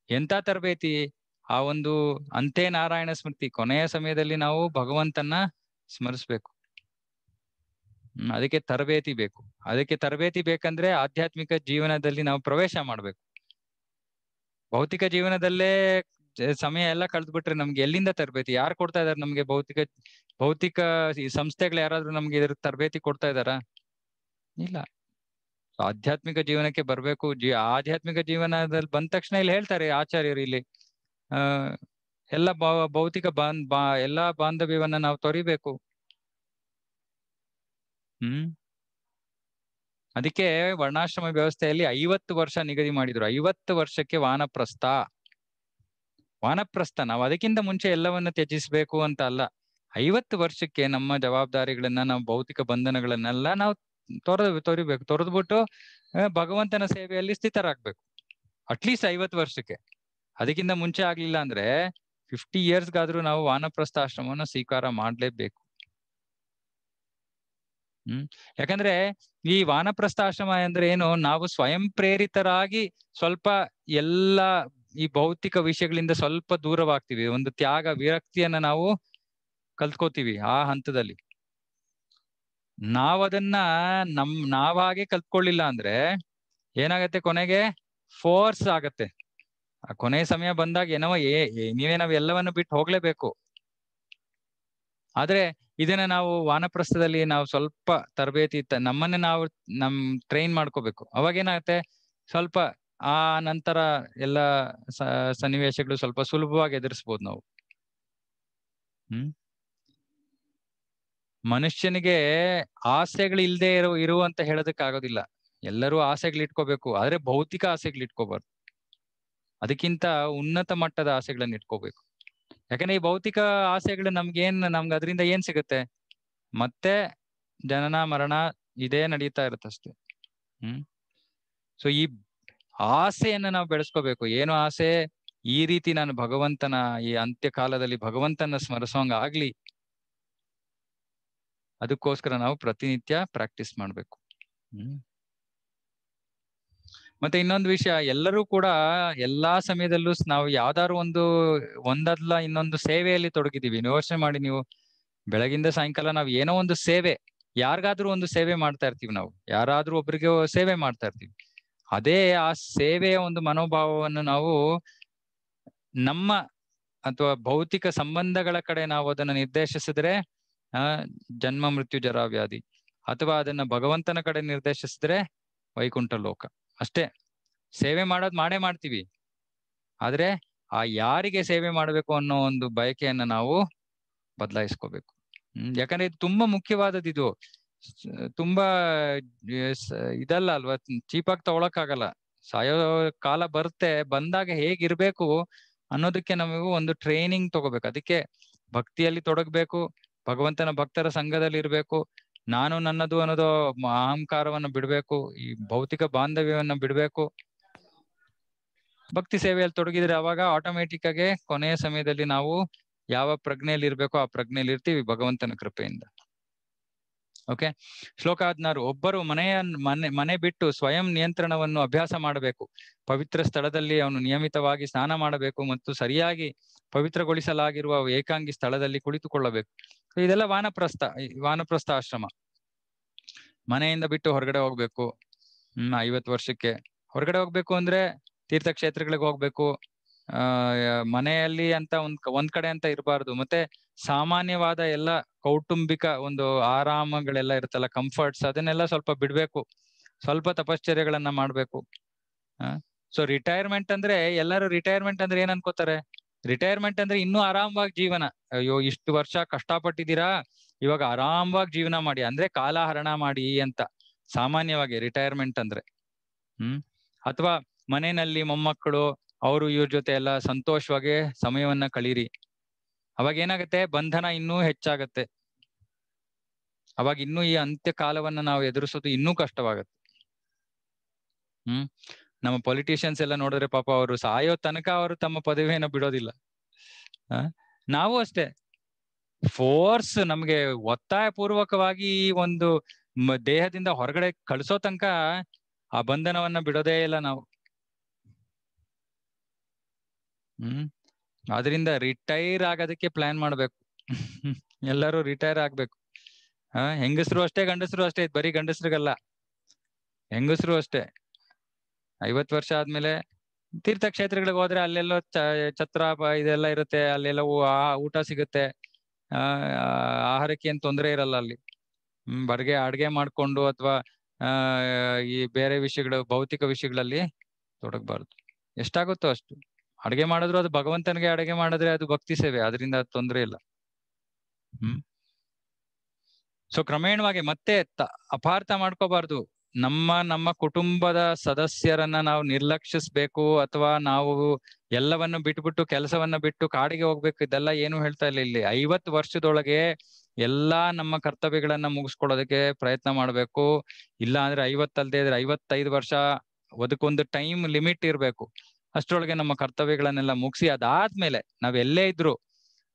ಎಂತ ತರಬೇತಿ? ಆ ಒಂದು ಅಂತೆ ನಾರಾಯಣ ಸ್ಮೃತಿ. ಕೊನೆಯ ಸಮಯದಲ್ಲಿ ನಾವು ಭಗವಂತನ ಸ್ಮರಿಸ್ಬೇಕು. ಅದಕ್ಕೆ ತರಬೇತಿ ಬೇಕು. ಅದಕ್ಕೆ ತರಬೇತಿ ಬೇಕಂದ್ರೆ ಆಧ್ಯಾತ್ಮಿಕ ಜೀವನದಲ್ಲಿ ನಾವು ಪ್ರವೇಶ ಮಾಡ್ಬೇಕು. ಭೌತಿಕ ಜೀವನದಲ್ಲೇ ಸಮಯ ಎಲ್ಲ ಕಳೆದ್ಬಿಟ್ರೆ ನಮ್ಗೆ ಎಲ್ಲಿಂದ ತರಬೇತಿ? ಯಾರು ಕೊಡ್ತಾ ಇದಾರೆ ನಮ್ಗೆ ಭೌತಿಕ ಭೌತಿಕ ಸಂಸ್ಥೆಗಳು ಯಾರಾದ್ರೂ ನಮ್ಗೆ ಇದ್ರ ತರಬೇತಿ ಕೊಡ್ತಾ ಇದಾರ? ಇಲ್ಲ. ಆಧ್ಯಾತ್ಮಿಕ ಜೀವನಕ್ಕೆ ಬರ್ಬೇಕು. ಜೀ, ಆಧ್ಯಾತ್ಮಿಕ ಜೀವನದಲ್ಲಿ ಬಂದ ತಕ್ಷಣ ಇಲ್ಲಿ ಹೇಳ್ತಾರೆ ಆಚಾರ್ಯರು ಇಲ್ಲಿ. ಆ, ಎಲ್ಲ ಭೌತಿಕ ಬಾನ್, ಬಾ, ಎಲ್ಲಾ ಬಾಂಧವ್ಯವನ್ನ ನಾವು ತೊರಿಬೇಕು. ಹ್ಮ್. ಅದಕ್ಕೆ ವರ್ಣಾಶ್ರಮ ವ್ಯವಸ್ಥೆಯಲ್ಲಿ ಐವತ್ತು ವರ್ಷ ನಿಗದಿ ಮಾಡಿದ್ರು. ಐವತ್ತು ವರ್ಷಕ್ಕೆ ವಾನಪ್ರಸ್ಥ. ವಾನಪ್ರಸ್ಥ, ನಾವು ಅದಕ್ಕಿಂತ ಮುಂಚೆ ಎಲ್ಲವನ್ನ ತ್ಯಜಿಸಬೇಕು ಅಂತ ಅಲ್ಲ. ಐವತ್ತು ವರ್ಷಕ್ಕೆ ನಮ್ಮ ಜವಾಬ್ದಾರಿಗಳನ್ನ ನಾವು ಭೌತಿಕ ಬಂಧನಗಳನ್ನೆಲ್ಲ ನಾವು ತೊರೆದು, ತೊರಿಬೇಕು, ತೊರೆದ್ಬಿಟ್ಟು ಭಗವಂತನ ಸೇವೆಯಲ್ಲಿ ಸ್ಥಿತರಾಗ್ಬೇಕು. ಅಟ್ಲೀಸ್ಟ್ ಐವತ್ತು ವರ್ಷಕ್ಕೆ. ಅದಕ್ಕಿಂತ ಮುಂಚೆ ಆಗ್ಲಿಲ್ಲ ಅಂದ್ರೆ ಫಿಫ್ಟಿ ಇಯರ್ಸ್ಗಾದ್ರೂ ನಾವು ವಾನಪ್ರಸ್ಥ ಆಶ್ರಮವನ್ನು ಸ್ವೀಕಾರ ಮಾಡ್ಲೇಬೇಕು. ಹ್ಮ್. ಯಾಕಂದ್ರೆ ಈ ವಾನಪ್ರಸ್ಥ ಆಶ್ರಮ ಅಂದ್ರೆ ಏನು? ನಾವು ಸ್ವಯಂ ಪ್ರೇರಿತರಾಗಿ ಸ್ವಲ್ಪ ಎಲ್ಲ ಈ ಭೌತಿಕ ವಿಷಯಗಳಿಂದ ಸ್ವಲ್ಪ ದೂರವಾಗ್ತೀವಿ. ಒಂದು ತ್ಯಾಗ, ವಿರಕ್ತಿಯನ್ನ ನಾವು ಕಲ್ತ್ಕೋತೀವಿ ಆ ಹಂತದಲ್ಲಿ. ನಾವದನ್ನ ನಮ್, ನಾವಾಗೆ ಕಲ್ತ್ಕೊಳ್ಳಿಲ್ಲ ಅಂದ್ರೆ ಏನಾಗತ್ತೆ ಕೊನೆಗೆ? ಫೋರ್ಸ್ ಆಗತ್ತೆ. ಆ ಕೊನೆ ಸಮಯ ಬಂದಾಗ ಏನೋ ಏ ನೀವೇ ನಾವ್ ಎಲ್ಲವನ್ನು ಬಿಟ್ಟು ಹೋಗ್ಲೇಬೇಕು. ಆದ್ರೆ ಇದನ್ನ ನಾವು ವಾನಪ್ರಸ್ಥದಲ್ಲಿ ನಾವು ಸ್ವಲ್ಪ ತರಬೇತಿ ನಮ್ಮನ್ನೇ ನಾವು ನಮ್ ಟ್ರೈನ್ ಮಾಡ್ಕೋಬೇಕು. ಅವಾಗ ಏನಾಗುತ್ತೆ? ಸ್ವಲ್ಪ ಆ ನಂತರ ಎಲ್ಲ ಸನ್ನಿವೇಶಗಳು ಸ್ವಲ್ಪ ಸುಲಭವಾಗಿ ಎದುರಿಸಬಹುದು ನಾವು. ಹ್ಮ್. ಮನುಷ್ಯನಿಗೆ ಆಸೆಗಳು ಇಲ್ಲದೆ ಇರೋ, ಇರು ಅಂತ ಹೇಳೋದಕ್ಕೆ ಆಗೋದಿಲ್ಲ. ಎಲ್ಲರೂ ಆಸೆಗಳು ಇಟ್ಕೋಬೇಕು. ಆದ್ರೆ ಭೌತಿಕ ಆಸೆಗಳು ಇಟ್ಕೋಬಾರ್ದು. ಅದಕ್ಕಿಂತ ಉನ್ನತ ಮಟ್ಟದ ಆಸೆಗಳನ್ನ ಇಟ್ಕೋಬೇಕು. ಯಾಕಂದ್ರೆ ಈ ಭೌತಿಕ ಆಸೆಗಳು ನಮ್ಗೇನ್, ನಮ್ಗೆ ಅದರಿಂದ ಏನ್ ಸಿಗುತ್ತೆ? ಮತ್ತೆ ಜನನ, ಮರಣ ಇದೇ ನಡೀತಾ ಇರುತ್ತಷ್ಟೇ. ಹ್ಮ್. ಸೊ ಈ ಆಸೆಯನ್ನ ನಾವು ಬೆಳೆಸ್ಕೋಬೇಕು. ಏನು ಆಸೆ? ಈ ರೀತಿ ನಾನು ಭಗವಂತನ ಈ ಅಂತ್ಯ ಕಾಲದಲ್ಲಿ ಭಗವಂತನ ಸ್ಮರಿಸೋಂಗ್ ಆಗ್ಲಿ. ಅದಕ್ಕೋಸ್ಕರ ನಾವು ಪ್ರತಿನಿತ್ಯ ಪ್ರಾಕ್ಟೀಸ್ ಮಾಡ್ಬೇಕು. ಹ್ಮ್. ಮತ್ತೆ ಇನ್ನೊಂದು ವಿಷಯ ಎಲ್ಲರೂ ಕೂಡ ಎಲ್ಲಾ ಸಮಯದಲ್ಲೂ ನಾವು ಯಾವ್ದಾದ್ರು ಒಂದು ಒಂದಲ್ಲ ಇನ್ನೊಂದು ಸೇವೆಯಲ್ಲಿ ತೊಡಗಿದೀವಿ ಯೋಚನೆ ಮಾಡಿ ನೀವು ಬೆಳಗಿಂದ ಸಾಯಂಕಾಲ ನಾವು ಏನೋ ಒಂದು ಸೇವೆ ಯಾರಿಗಾದ್ರೂ ಒಂದು ಸೇವೆ ಮಾಡ್ತಾ ಇರ್ತೀವಿ ನಾವು. ಯಾರಾದ್ರೂ ಒಬ್ರಿಗೆ ಸೇವೆ ಮಾಡ್ತಾ ಇರ್ತೀವಿ. ಅದೇ ಆ ಸೇವೆಯ ಒಂದು ಮನೋಭಾವವನ್ನು ನಾವು ನಮ್ಮ ಅಥವಾ ಭೌತಿಕ ಸಂಬಂಧಗಳ ಕಡೆ ನಾವು ಅದನ್ನು ನಿರ್ದೇಶಿಸಿದ್ರೆ, ಆ, ಜನ್ಮ, ಮೃತ್ಯು ಜರ ವ್ಯಾಧಿ ಅಥವಾ ಅದನ್ನ ಭಗವಂತನ ಕಡೆ ನಿರ್ದೇಶಿಸಿದ್ರೆ ವೈಕುಂಠ ಲೋಕ. ಅಷ್ಟೇ, ಸೇವೆ ಮಾಡೋದ್ ಮಾಡೇ ಮಾಡ್ತೀವಿ. ಆದ್ರೆ ಆ ಯಾರಿಗೆ ಸೇವೆ ಮಾಡ್ಬೇಕು ಅನ್ನೋ ಒಂದು ಬಯಕೆಯನ್ನ ನಾವು ಬದಲಾಯಿಸ್ಕೋಬೇಕು. ಹ್ಮ್, ಯಾಕಂದ್ರೆ ಇದು ತುಂಬಾ ಮುಖ್ಯವಾದದ್ದು ಇದು. ತುಂಬಾ ಇದಲ್ಲ ಅಲ್ವಾ ಚೀಪಾಗಿ ತಗೊಳಕ್ಕಾಗಲ್ಲ. ಸಾಯೋ ಕಾಲ ಬರುತ್ತೆ, ಬಂದಾಗ ಹೇಗಿರ್ಬೇಕು ಅನ್ನೋದಕ್ಕೆ ನಮಗೂ ಒಂದು ಟ್ರೈನಿಂಗ್ ತಗೋಬೇಕು. ಅದಕ್ಕೆ ಭಕ್ತಿಯಲ್ಲಿ ತೊಡಗ್ಬೇಕು, ಭಗವಂತನ ಭಕ್ತರ ಸಂಘದಲ್ಲಿ ಇರ್ಬೇಕು, ನಾನು ನನ್ನದು ಅನ್ನೋದು ಅಹಂಕಾರವನ್ನ ಬಿಡ್ಬೇಕು, ಈ ಭೌತಿಕ ಬಾಂಧವ್ಯವನ್ನ ಬಿಡ್ಬೇಕು. ಭಕ್ತಿ ಸೇವೆಯಲ್ಲಿ ತೊಡಗಿದ್ರೆ ಅವಾಗ ಆಟೋಮೆಟಿಕ್ ಆಗಿ ಕೊನೆಯ ಸಮಯದಲ್ಲಿ ನಾವು ಯಾವ ಪ್ರಜ್ಞೆಯಲ್ಲಿ ಇರ್ಬೇಕೋ ಆ ಪ್ರಜ್ಞೆಯಲ್ಲಿ ಇರ್ತೀವಿ ಭಗವಂತನ ಕೃಪೆಯಿಂದ. ಓಕೆ ಶ್ಲೋಕ ಹದಿನಾರು, ಒಬ್ಬರು ಮನೆಯ ಮನೆ ಮನೆ ಬಿಟ್ಟು ಸ್ವಯಂ ನಿಯಂತ್ರಣವನ್ನು ಅಭ್ಯಾಸ ಮಾಡಬೇಕು. ಪವಿತ್ರ ಸ್ಥಳದಲ್ಲಿ ಅವನು ನಿಯಮಿತವಾಗಿ ಸ್ನಾನ ಮಾಡಬೇಕು ಮತ್ತು ಸರಿಯಾಗಿ ಪವಿತ್ರಗೊಳಿಸಲಾಗಿರುವ ಏಕಾಂಗಿ ಸ್ಥಳದಲ್ಲಿ ಕುಳಿತುಕೊಳ್ಳಬೇಕು. ಇದೆಲ್ಲ ವಾನಪ್ರಸ್ಥ ವಾನಪ್ರಸ್ಥ ಆಶ್ರಮ. ಮನೆಯಿಂದ ಬಿಟ್ಟು ಹೊರಗಡೆ ಹೋಗ್ಬೇಕು. ಹ್ಮ್, ಐವತ್ತು ವರ್ಷಕ್ಕೆ. ಹೊರಗಡೆ ಹೋಗ್ಬೇಕು ಅಂದ್ರೆ ತೀರ್ಥಕ್ಷೇತ್ರಗಳಿಗೆ ಹೋಗ್ಬೇಕು. ಆ ಮನೆಯಲ್ಲಿ ಅಂತ ಒಂದ್ ಒಂದ್ ಕಡೆ ಅಂತ ಇರಬಾರ್ದು. ಮತ್ತೆ ಸಾಮಾನ್ಯವಾದ ಎಲ್ಲ ಕೌಟುಂಬಿಕ ಒಂದು ಆರಾಮಗಳೆಲ್ಲ ಇರುತ್ತಲ್ಲ ಕಂಫರ್ಟ್ಸ್ ಅದನ್ನೆಲ್ಲ ಸ್ವಲ್ಪ ಬಿಡ್ಬೇಕು. ಸ್ವಲ್ಪ ತಪಶ್ಚರ್ಯಗಳನ್ನ ಮಾಡ್ಬೇಕು. ಸೊ ರಿಟೈರ್ಮೆಂಟ್ ಅಂದ್ರೆ ಎಲ್ಲರೂ ರಿಟೈರ್ಮೆಂಟ್ ಅಂದ್ರೆ ಏನ್ ಅನ್ಕೋತಾರೆ? ರಿಟೈರ್ಮೆಂಟ್ ಅಂದ್ರೆ ಇನ್ನೂ ಆರಾಮವಾಗಿ ಜೀವನ. ಅಯ್ಯೋ, ಇಷ್ಟು ವರ್ಷ ಕಷ್ಟಪಟ್ಟಿದ್ದೀರಾ? ಇವಾಗ ಆರಾಮವಾಗಿ ಜೀವನ ಮಾಡಿ, ಅಂದ್ರೆ ಕಾಲಹರಣ ಮಾಡಿ ಅಂತ ಸಾಮಾನ್ಯವಾಗಿ ರಿಟೈರ್ಮೆಂಟ್ ಅಂದ್ರೆ. ಹ್ಮ್, ಅಥವಾ ಮನೆಯಲ್ಲಿ ಮೊಮ್ಮಕ್ಕಳು, ಅವರು ಇವ್ರ ಜೊತೆ ಎಲ್ಲ ಸಂತೋಷವಾಗಿ ಸಮಯವನ್ನ ಕಳೀರಿ. ಅವಾಗ ಏನಾಗುತ್ತೆ? ಬಂಧನ ಇನ್ನೂ ಹೆಚ್ಚಾಗತ್ತೆ. ಅವಾಗ ಇನ್ನೂ ಈ ಅಂತ್ಯ ಕಾಲವನ್ನ ನಾವು ಎದುರಿಸೋದು ಇನ್ನೂ ಕಷ್ಟವಾಗತ್ತೆ. ಹ್ಮ್? ನಮ್ಮ ಪೊಲಿಟಿಷಿಯನ್ಸ್ ಎಲ್ಲ ನೋಡಿದ್ರೆ ಪಾಪ ಅವರು ಸಾಯೋ ತನಕ ಅವರು ತಮ್ಮ ಪದವಿಯನ್ನು ಬಿಡೋದಿಲ್ಲ. ನಾವು ಅಷ್ಟೇ. ಫೋರ್ಸ್ ನಮ್ಗೆ ಒತ್ತಾಯ ಪೂರ್ವಕವಾಗಿ ಈ ಒಂದು ದೇಹದಿಂದ ಹೊರಗಡೆ ಕಳಿಸೋ ತನಕ ಆ ಬಂಧನವನ್ನ ಬಿಡೋದೇ ಇಲ್ಲ ನಾವು. ಹ್ಮ್? ಅದರಿಂದ ರಿಟೈರ್ ಆಗೋದಕ್ಕೆ ಪ್ಲಾನ್ ಮಾಡ್ಬೇಕು. ಎಲ್ಲರೂ ರಿಟೈರ್ ಆಗ್ಬೇಕು. ಆ ಹೆಂಗಸರು ಅಷ್ಟೇ, ಗಂಡಸರು ಅಷ್ಟೇ ಬರೀ ಗಂಡಸ್ರಿಗಲ್ಲ. ಹೆಂಗಸರು ಅಷ್ಟೇ. ಐವತ್ ವರ್ಷ ಆದ್ಮೇಲೆ ತೀರ್ಥಕ್ಷೇತ್ರಗಳಿಗೆ ಹೋದ್ರೆ ಅಲ್ಲೆಲ್ಲೋ ಛತ್ರ ಇದೆಲ್ಲ ಇರುತ್ತೆ. ಅಲ್ಲೆಲ್ಲ ಊಟ ಸಿಗುತ್ತೆ. ಆ ಆಹಾರಕ್ಕೆ ಏನ್ ತೊಂದರೆ ಇರಲ್ಲ ಅಲ್ಲಿ. ಹ್ಮ್, ಬಡ್ಗೆ ಅಡ್ಗೆ ಮಾಡ್ಕೊಂಡು ಅಥವಾ ಈ ಬೇರೆ ವಿಷಯಗಳು, ಭೌತಿಕ ವಿಷಯಗಳಲ್ಲಿ ತೊಡಗಬಾರ್ದು. ಎಷ್ಟಾಗುತ್ತೋ ಅಷ್ಟು. ಅಡ್ಗೆ ಮಾಡಿದ್ರು ಅದು ಭಗವಂತನಿಗೆ ಅಡುಗೆ ಮಾಡಿದ್ರೆ ಅದು ಭಕ್ತಿ ಸೇವೆ ಅದರಿಂದ ತೊಂದರೆ ಇಲ್ಲ. ಹ್ಮ್. ಸೊ ಕ್ರಮೇಣವಾಗಿ ಮತ್ತೆ ಅಪಾರ್ಥ ಮಾಡ್ಕೋಬಾರ್ದು. ನಮ್ಮ ನಮ್ಮ ಕುಟುಂಬದ ಸದಸ್ಯರನ್ನ ನಾವು ನಿರ್ಲಕ್ಷಿಸ್ಬೇಕು ಅಥವಾ ನಾವು ಎಲ್ಲವನ್ನು ಬಿಟ್ಬಿಟ್ಟು ಕೆಲಸವನ್ನ ಬಿಟ್ಟು ಕಾಡಿಗೆ ಹೋಗ್ಬೇಕು, ಇದೆಲ್ಲ ಏನು ಹೇಳ್ತಾ ಇಲ್ಲ ಇಲ್ಲಿ. ಐವತ್ತು ವರ್ಷದೊಳಗೆ ಎಲ್ಲಾ ನಮ್ಮ ಕರ್ತವ್ಯಗಳನ್ನ ಮುಗಿಸ್ಕೊಳ್ಳೋದಕ್ಕೆ ಪ್ರಯತ್ನ ಮಾಡ್ಬೇಕು. ಇಲ್ಲ ಅಂದ್ರೆ ಐವತ್ತಲ್ದೇ ಇದ್ರೆ ಐವತ್ತೈದು ವರ್ಷ ಅದಕ್ಕೊಂದು ಟೈಮ್ ಲಿಮಿಟ್ ಇರ್ಬೇಕು. ಅಷ್ಟರೊಳಗೆ ನಮ್ಮ ಕರ್ತವ್ಯಗಳನ್ನೆಲ್ಲ ಮುಗಿಸಿ ಅದಾದ್ಮೇಲೆ ನಾವ್ ಎಲ್ಲೇ ಇದ್ರು